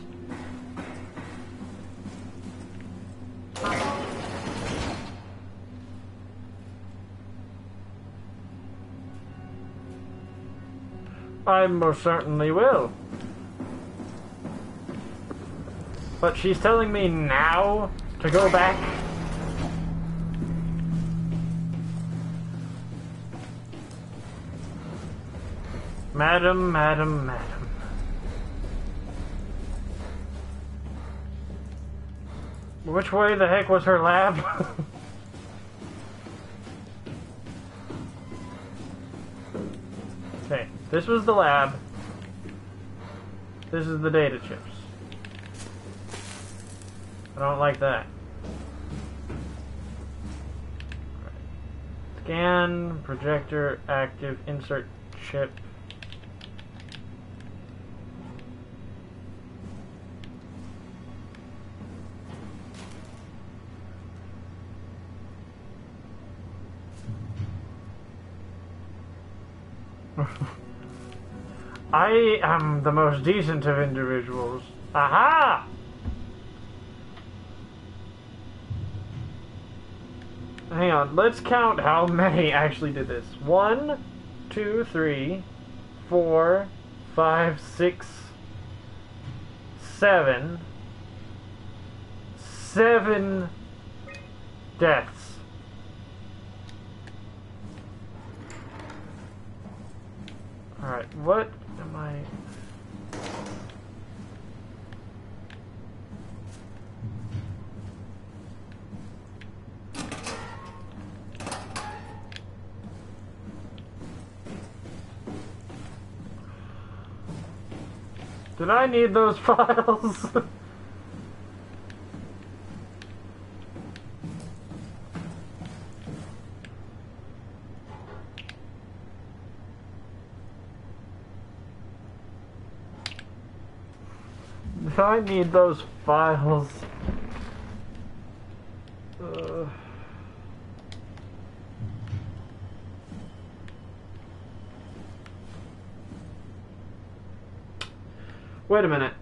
I most certainly will. But she's telling me now to go back? Madam, madam, madam. Which way the heck was her lab? this was the lab. This is the data chips. I don't like that. Scan, projector, active, insert chip. I am the most decent of individuals. Aha! Hang on, let's count how many actually did this. One, two, three, four, five, six, seven. Seven deaths. Alright, what Did I need those files? I need those files? Wait a minute.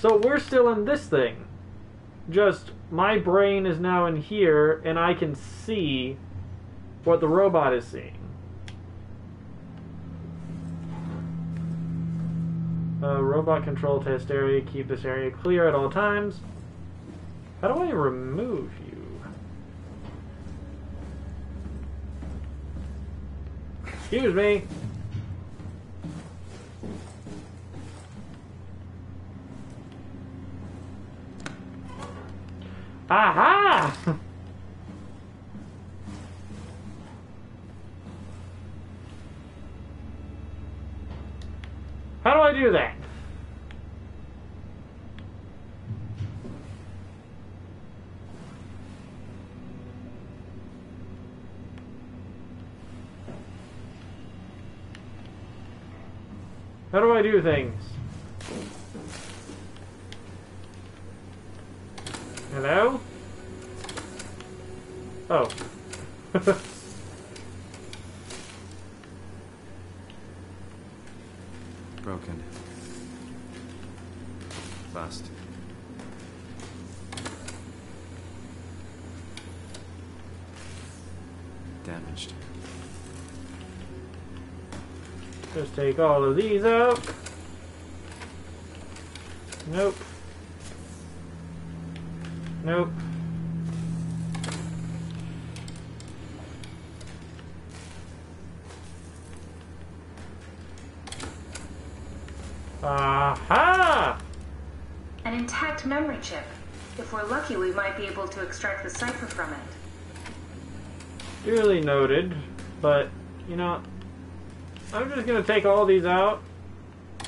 So we're still in this thing. Just my brain is now in here and I can see what the robot is seeing. Uh, robot control test area. Keep this area clear at all times. How do I remove you? Excuse me. Aha! How do I do that? How do I do things? Hello? Oh. Broken. Bust. Damaged. Just take all of these out. Nope. Nope. Aha! An intact memory chip. If we're lucky, we might be able to extract the cipher from it. Duly noted, but, you know, Just gonna take all these out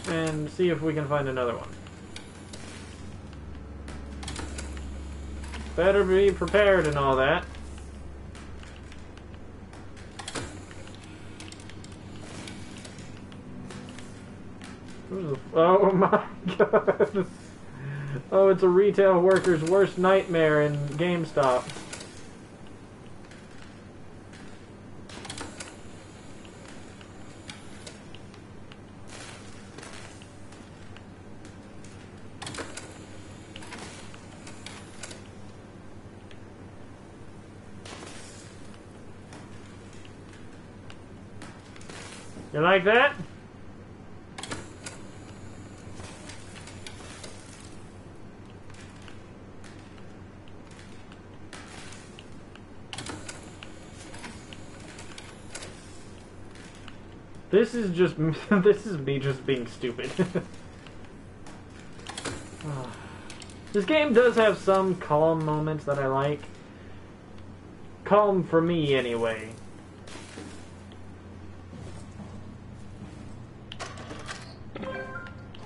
and see if we can find another one. Better be prepared and all that. Oh my god. Oh, it's a retail worker's worst nightmare in GameStop. You like that? This is just this is me just being stupid. this game does have some calm moments that I like. Calm for me anyway.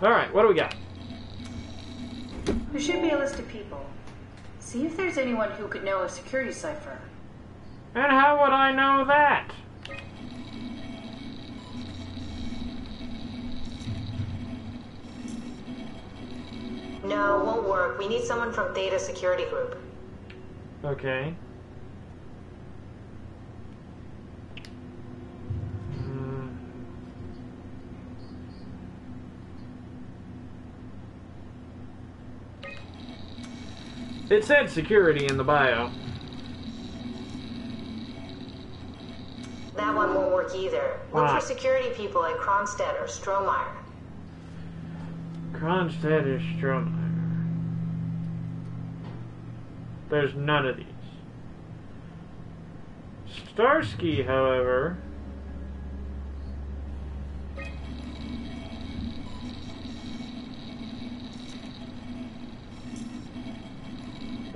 Alright, what do we got? There should be a list of people. See if there's anyone who could know a security cipher. And how would I know that? Need someone from Theta Security Group. Okay. Hmm. It said security in the bio. That one won't work either. Look Ah. for security people at Kronstadt or Strohmeyer. Kronstadt is Strohmeyer. There's none of these. Starsky, however.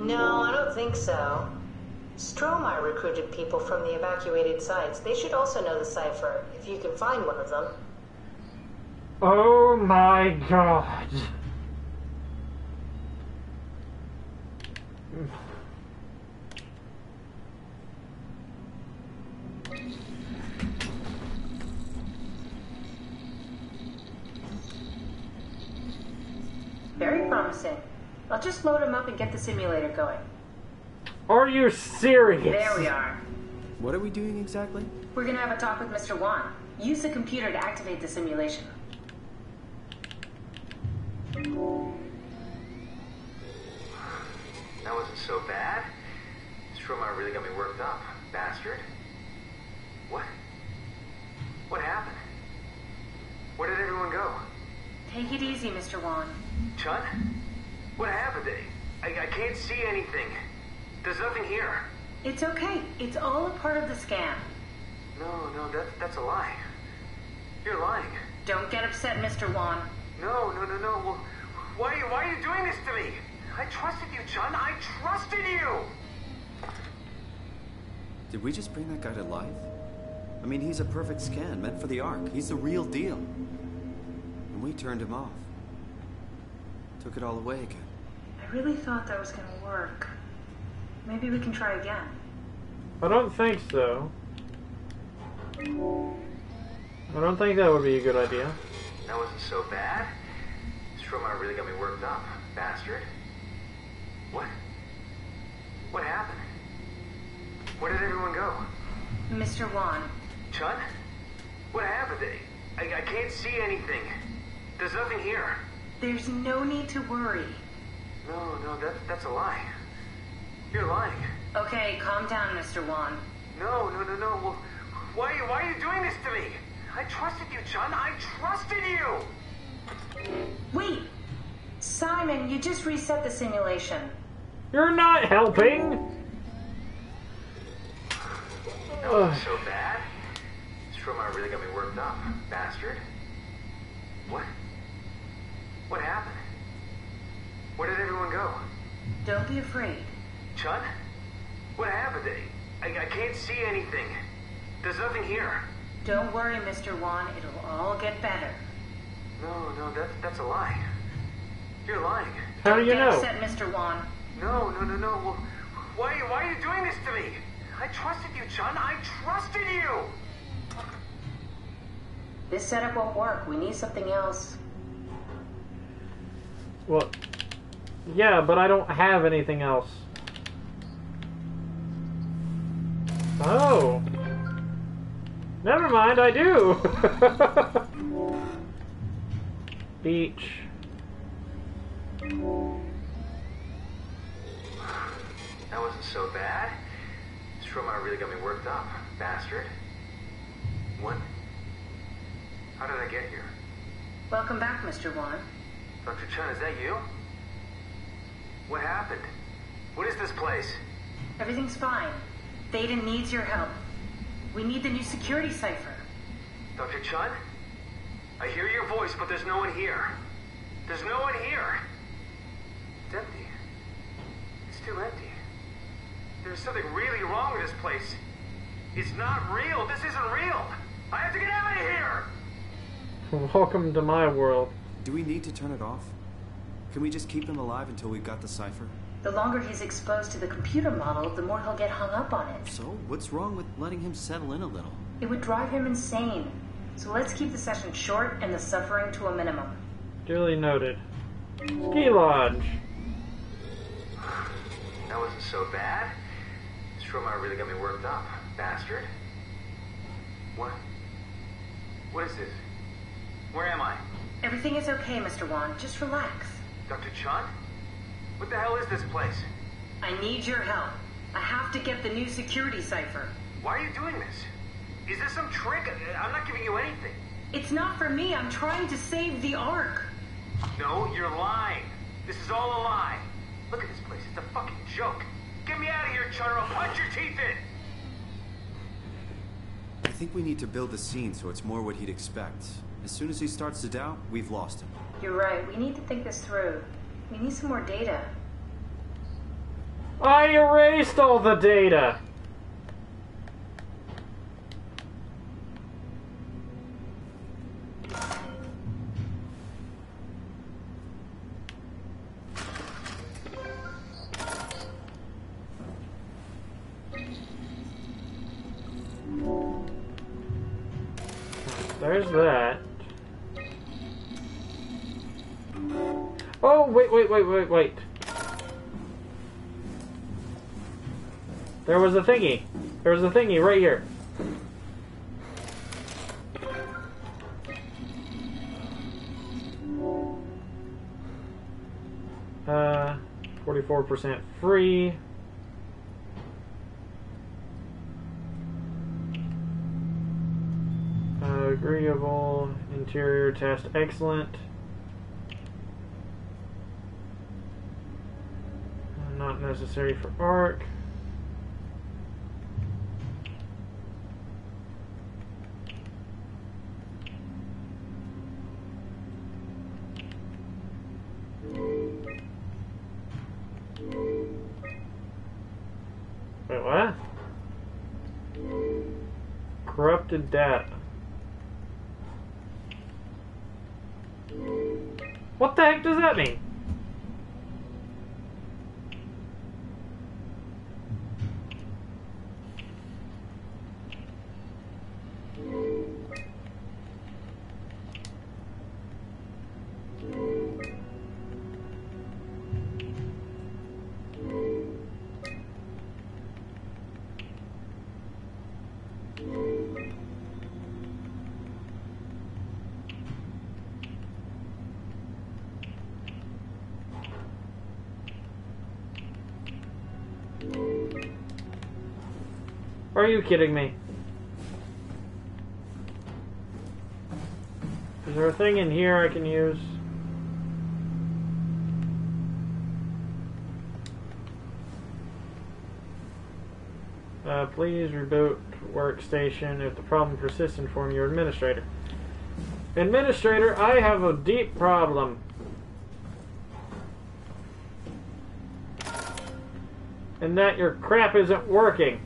No, I don't think so. Strohmeyer recruited people from the evacuated sites. They should also know the cipher, if you can find one of them. Oh my god. Very promising. I'll just load him up and get the simulator going. Are you serious? There we are. What are we doing exactly? We're gonna have a talk with Mr. Wan. Use the computer to activate the simulation. That wasn't so bad. Strohmeyer really got me worked up, bastard. What? What happened? Where did everyone go? Take it easy, Mr. Wan. Chun? What happened? I, I can't see anything. There's nothing here. It's okay. It's all a part of the scam. No, no, that, that's a lie. You're lying. Don't get upset, Mr. Wan. No, no, no, no. Well, why, why are you doing this to me? I trusted you, Chun. I trusted you. Did we just bring that guy to life? I mean, he's a perfect scan, meant for the Ark. He's the real deal. And we turned him off. Took it all away again. I really thought that was going to work. Maybe we can try again. I don't think so. I don't think that would be a good idea. That wasn't so bad. Strohmeyer really got me worked up, bastard. What? What happened? Where did everyone go? Mr. Wan. Chun? What happened? I, I can't see anything. There's nothing here. There's no need to worry. No, no, that, that's a lie. You're lying. Okay, calm down, Mr. Wan. No, no, no, no. Well, why, why are you doing this to me? I trusted you, Chun. I trusted you. Wait! Simon, you just reset the simulation. You're not helping! That wasn't so bad. Strohmeyer really got me worked up, bastard. What? What happened? Where did everyone go? Don't be afraid. Chun? What happened? I, I can't see anything. There's nothing here. Don't worry, Mr. Wan. It'll all get better. No, no, that's that's a lie. You're lying. How do you Get know? upset, Mr. Wan. No, no, no, no. Well, why, why are you doing this to me? I trusted you, Chun. I trusted you. This setup won't work. We need something else. Well, yeah, but I don't have anything else. Oh. Never mind, I do. Beach. That wasn't so bad. Strohmeyer really got me worked up, bastard. What? How did I get here? Welcome back, Mr. Wan. Dr. Chun, is that you? What happened? What is this place? Everything's fine. Theta needs your help. We need the new security cipher. Dr. Chun? I hear your voice, but there's no one here. There's no one here. It's empty. It's too empty. There's something really wrong with this place. It's not real. This isn't real. I have to get out of here. Welcome to my world. Do we need to turn it off? Can we just keep him alive until we've got the cipher? The longer he's exposed to the computer model, the more he'll get hung up on it. So, what's wrong with letting him settle in a little? It would drive him insane. So let's keep the session short and the suffering to a minimum. Duly noted. Ski Lodge. That wasn't so bad. Strohmeyer really got me worked up, bastard. What? What is this? Where am I? Everything is okay, Mr. Wan. Just relax. Dr. Chun? What the hell is this place? I need your help. I have to get the new security cipher. Why are you doing this? Is this some trick? I'm not giving you anything. It's not for me. I'm trying to save the Ark. No, you're lying. This is all a lie. Look at this place. It's a fucking joke. Get me out of here, Chun, or I'll punch your teeth in. I think we need to build the scene so it's more what he'd expect. As soon as he starts to doubt, we've lost him. You're right. We need to think this through. We need some more data. I erased all the data. There's that. Oh, wait, wait, wait, wait, wait. There was a thingy. There was a thingy right here. Uh, 44% free. Agreeable. Interior test excellent. Uh, Not necessary for Ark. Wait, what? Corrupted data. What the heck does that mean? Are you kidding me? Is there a thing in here I can use? Uh, please reboot workstation if the problem persists inform your administrator. Administrator, I have a deep problem. And that your crap isn't working.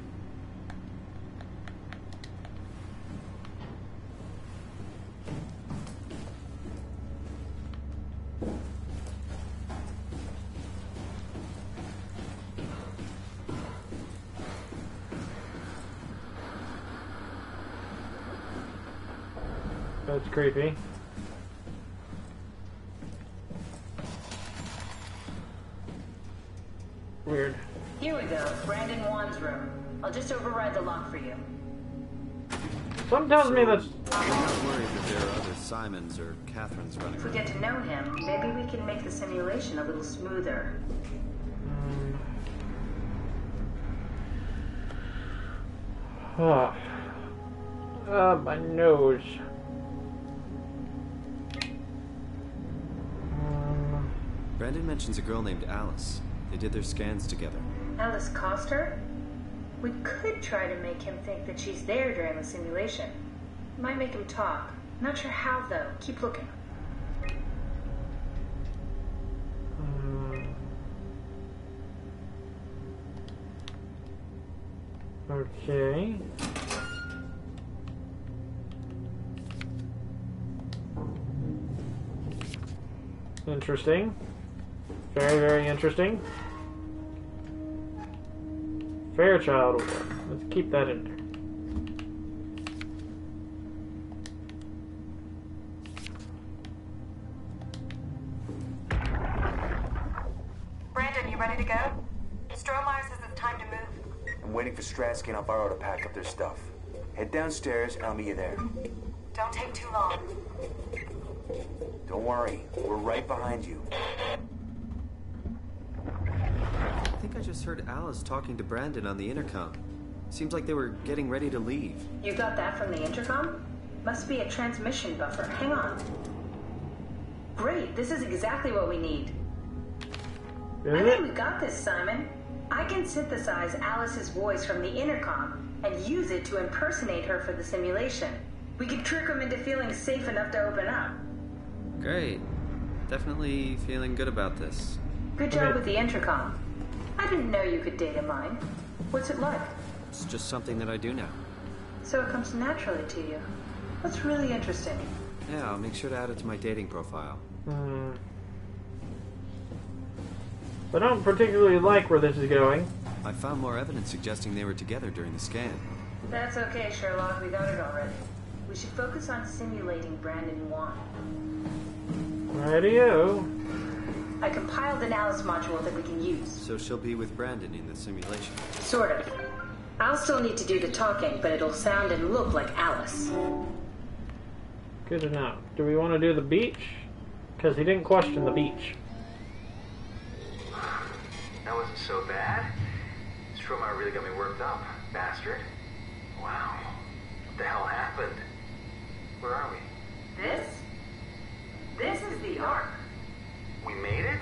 Creepy. Weird. Here we go. Brandon Wan's room. I'll just override the lock for you. Something tells me that's. I'm not worried that there are other Simons or Catherines running If we get to know him, maybe we can make the simulation a little smoother. Ah, ah my nose. Mentions a girl named Alice. They did their scans together. Alice Coster? We could try to make him think that she's there during the simulation. Might make him talk. Not sure how, though. Keep looking. um, okay. Interesting. Very, very interesting. Fairchild Award. Let's keep that in there. Brandon, you ready to go? Strohmeyer says it's time to move. I'm waiting for Stratsky and Alvaro to pack up their stuff. Head downstairs and I'll meet you there. Don't take too long. Don't worry, we're right behind you. I think I just heard Alice talking to Brandon on the intercom. Seems like they were getting ready to leave. You got that from the intercom? Must be a transmission buffer. Hang on. Great, this is exactly what we need. I think we got this, Simon. I can synthesize Alice's voice from the intercom and use it to impersonate her for the simulation. We could trick him into feeling safe enough to open up. Great. Definitely feeling good about this. Good job with the intercom. I didn't know you could data mine. What's it like? It's just something that I do now. So it comes naturally to you. That's really interesting. Yeah, I'll make sure to add it to my dating profile. Hmm. I don't particularly like where this is going. I found more evidence suggesting they were together during the scan. That's okay, Sherlock. We got it already. We should focus on simulating Brandon Wan. Radio. I compiled an Alice module that we can use. So she'll be with Brandon in the simulation. Sort of. I'll still need to do the talking, but it'll sound and look like Alice. Good enough. Do we want to do the beach? Because he didn't question the beach. That wasn't so bad. Strohmeyer really got me worked up, bastard. Wow. What the hell happened? Where are we? This? This is the Ark. We made it?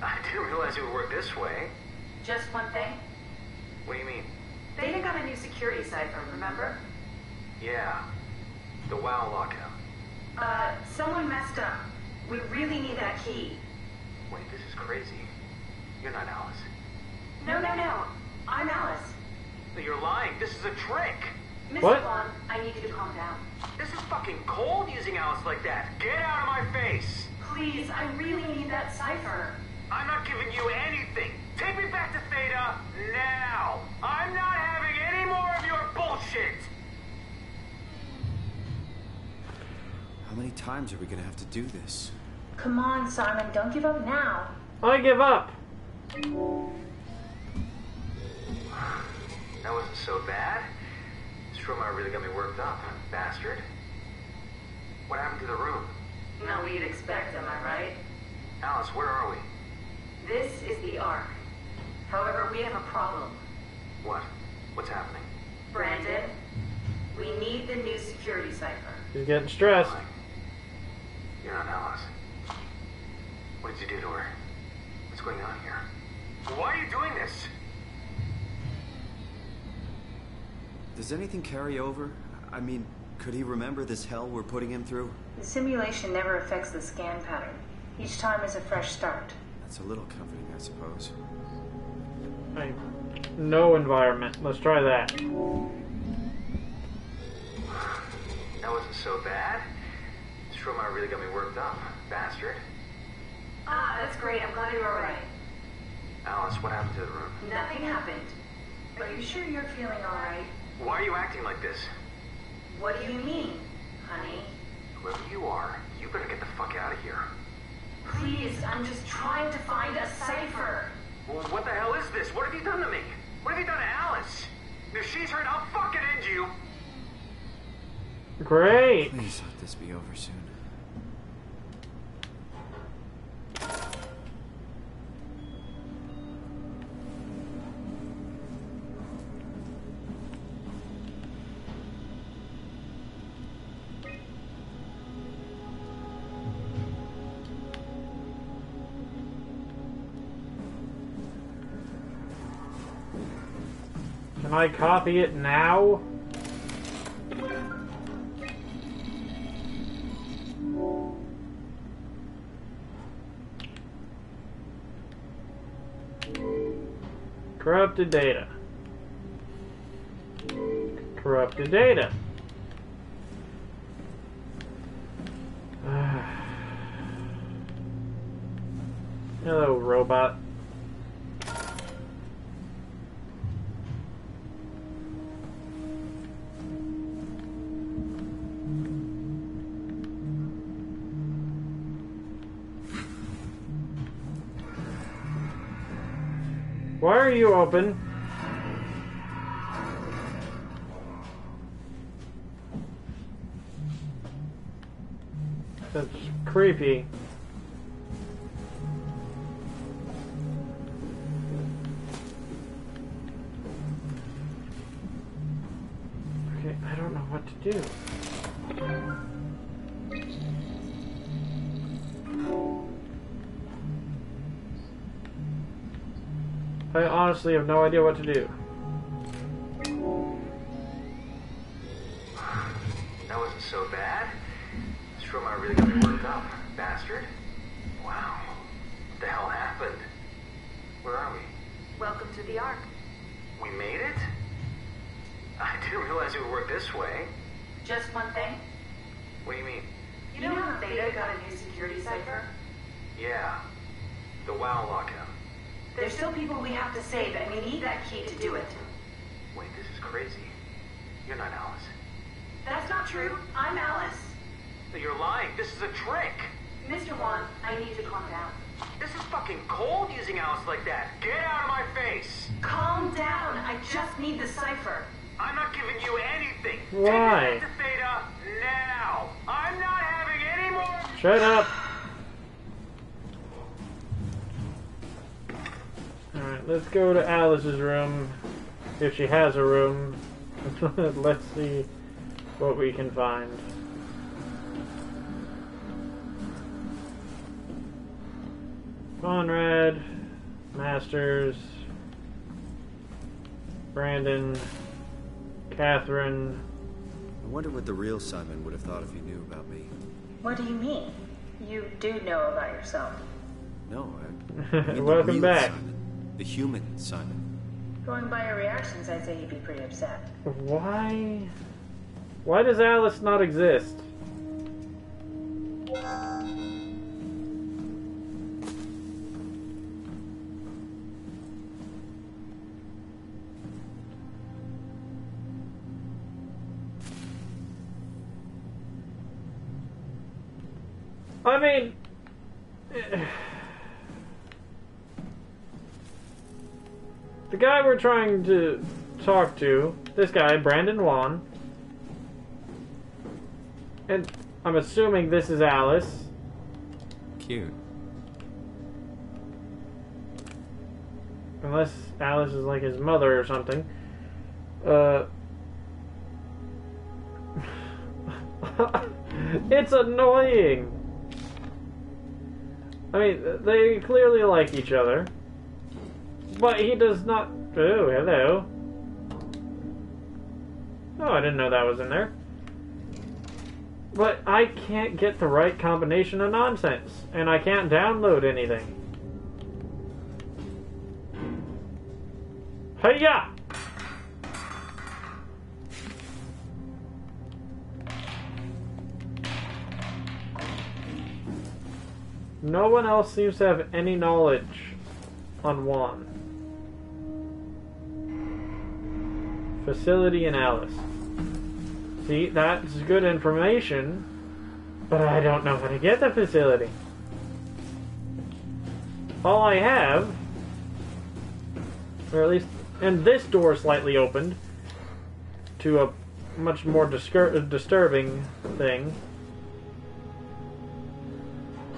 I didn't realize it would work this way. Just one thing. What do you mean? Theta got a new security cipher, remember? Yeah. The WAU lockout. Uh, someone messed up. We really need that key. Wait, this is crazy. You're not Alice. No, no, no. I'm Alice. No, You're lying. This is a trick. Mr. What? Bond, I need you to calm down. This is fucking cold using Alice like that. Get out of my face. Please, I really need that cipher. I'm not giving you anything. Take me back to Theta now. I'm not having any more of your bullshit. How many times are we gonna have to do this? Come on, Simon, don't give up now. I give up. That wasn't so bad. Strohmeyer really got me worked up, bastard. What happened to the room? Now we'd expect, am I right? Alice, where are we? This is the Ark. However, we have a problem. What? What's happening? Brandon, we need the new security cipher. He's getting stressed. You're not Alice. What did you do to her? What's going on here? Why are you doing this? Does anything carry over? I mean, could he remember this hell we're putting him through? The simulation never affects the scan pattern. Each time is a fresh start. That's a little comforting, I suppose. I, no environment. Let's try that. That wasn't so bad. Strohmeyer really got me worked up, bastard. Ah, that's great. I'm glad you're alright. Alice, what happened to the room? Nothing happened. Are you sure you're feeling alright? Why are you acting like this? What do you mean, honey? Whoever you are, you better get the fuck out of here. Please, I'm just trying to find a cipher. Well, what the hell is this? What have you done to me? What have you done to Alice? If she's hurt, I'll fucking end you. Great. Please let this be over soon. I copy it now? Corrupted data. Corrupted data. Hello, robot. You open? That's creepy. Okay, I don't know what to do. Honestly have no idea what to do. Let's go to Alice's room. If she has a room. let's see what we can find. Conrad, Masters, Brandon, Catherine. I wonder what the real Simon would have thought if he knew about me. What do you mean? You do know about yourself. No, I. I mean the Welcome real back. Simon. The human Simon. Going by your reactions, I'd say you'd be pretty upset. Why? Why does Alice not exist? I mean, the guy we're trying to talk to, this guy, Brandon Wan, and I'm assuming this is Alice. Cute. Unless Alice is like his mother or something. Uh. it's annoying. I mean, they clearly like each other. But he does not. Oh, hello. Oh, I didn't know that was in there. But I can't get the right combination of nonsense, and I can't download anything. Hey, Hiya! No one else seems to have any knowledge on Wan. Facility and Alice. See, that's good information, but I don't know how to get the facility. All I have, or at least, and this door slightly opened to a much more discur- disturbing thing.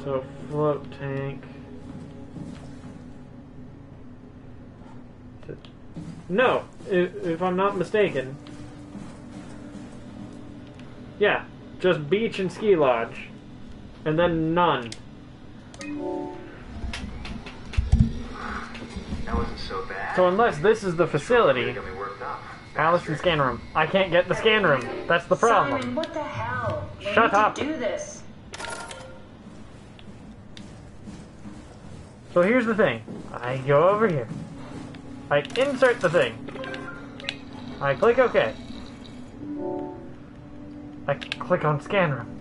So, float tank. No, if, if I'm not mistaken. Yeah, just beach and ski lodge. And then none. That wasn't so bad. So unless this is the facility, Really got me worked up. Alice in scan room. I can't get the scan room. That's the problem. Simon, what the hell? We Shut up. Do this. So here's the thing. I go over here. I insert the thing. I click OK. I click on scan room.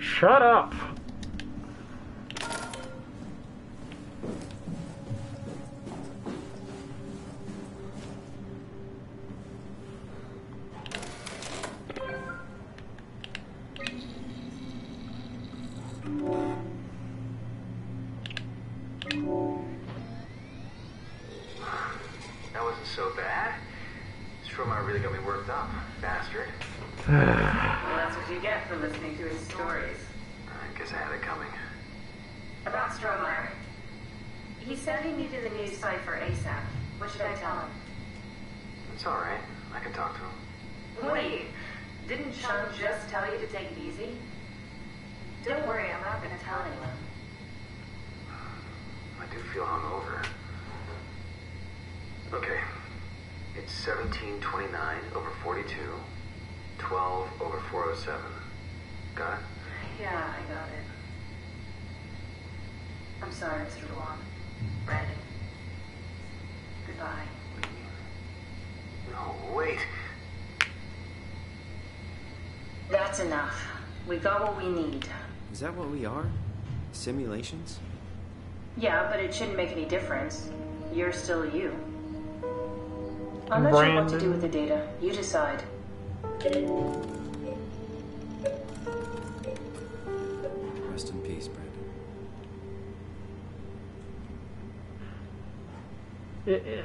Shut up. That's enough. We got what we need. Is that what we are? Simulations? Yeah, but it shouldn't make any difference. You're still you. I'm not sure what to do with the data. You decide. Rest in peace, Brandon. It- it-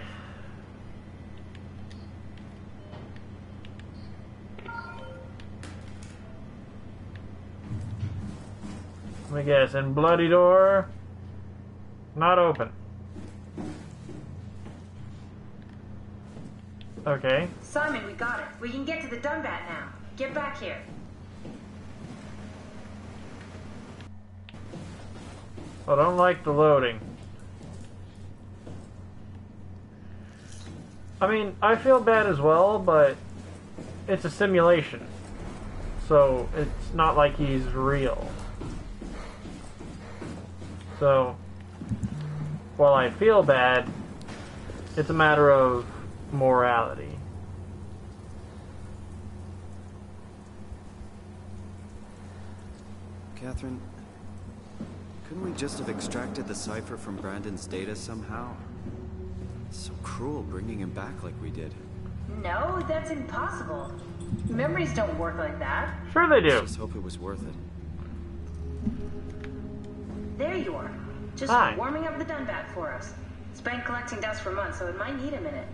Let me guess. And Bloody Door, Not open. Okay. Simon, we got it. We can get to the DUNBAT now. Get back here. I don't like the loading. I mean, I feel bad as well, but it's a simulation. So, it's not like he's real. So, while I feel bad, it's a matter of morality. Catherine, couldn't we just have extracted the cipher from Brandon's data somehow? It's so cruel bringing him back like we did. No, that's impossible. Memories don't work like that. Sure they do. Just hope it was worth it. There you are. Just Hi. warming up the DUNBAT for us. It's been collecting dust for months, so it might need a minute.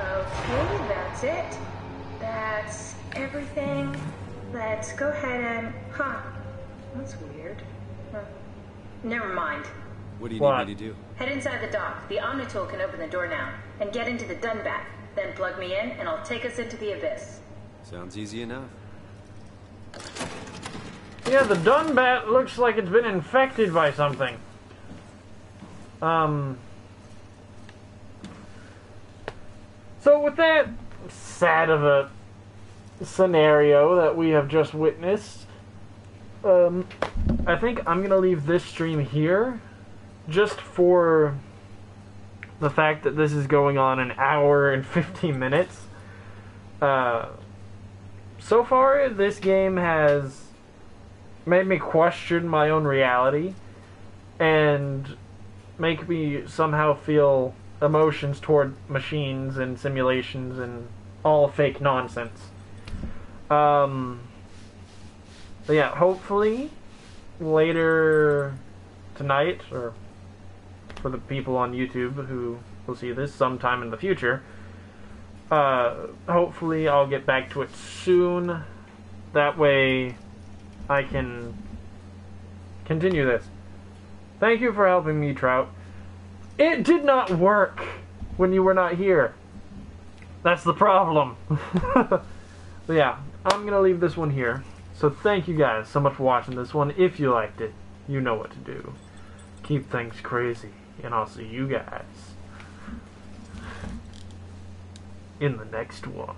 Okay, that's it. That's everything. Let's go ahead and... Huh. That's weird. Huh. Never mind. What do you What? need me to do? Head inside the dock. The Omnitool can open the door now. And get into the DUNBAT. Then plug me in, and I'll take us into the Abyss. Sounds easy enough. Yeah, the DUNBAT looks like it's been infected by something. Um. So, with that sad of a scenario that we have just witnessed, um, I think I'm gonna leave this stream here, just for the fact that this is going on an hour and 15 minutes. Uh, so far, this game has made me question my own reality and make me somehow feel emotions toward machines and simulations and all fake nonsense. Um, but yeah, hopefully later tonight, or for the people on YouTube who will see this sometime in the future, uh, hopefully I'll get back to it soon. That way I can continue this. Thank you for helping me, Trout. It did not work when you were not here. That's the problem. yeah, I'm gonna leave this one here. So thank you guys so much for watching this one. If you liked it, you know what to do. Keep things crazy, and I'll see you guys in the next one.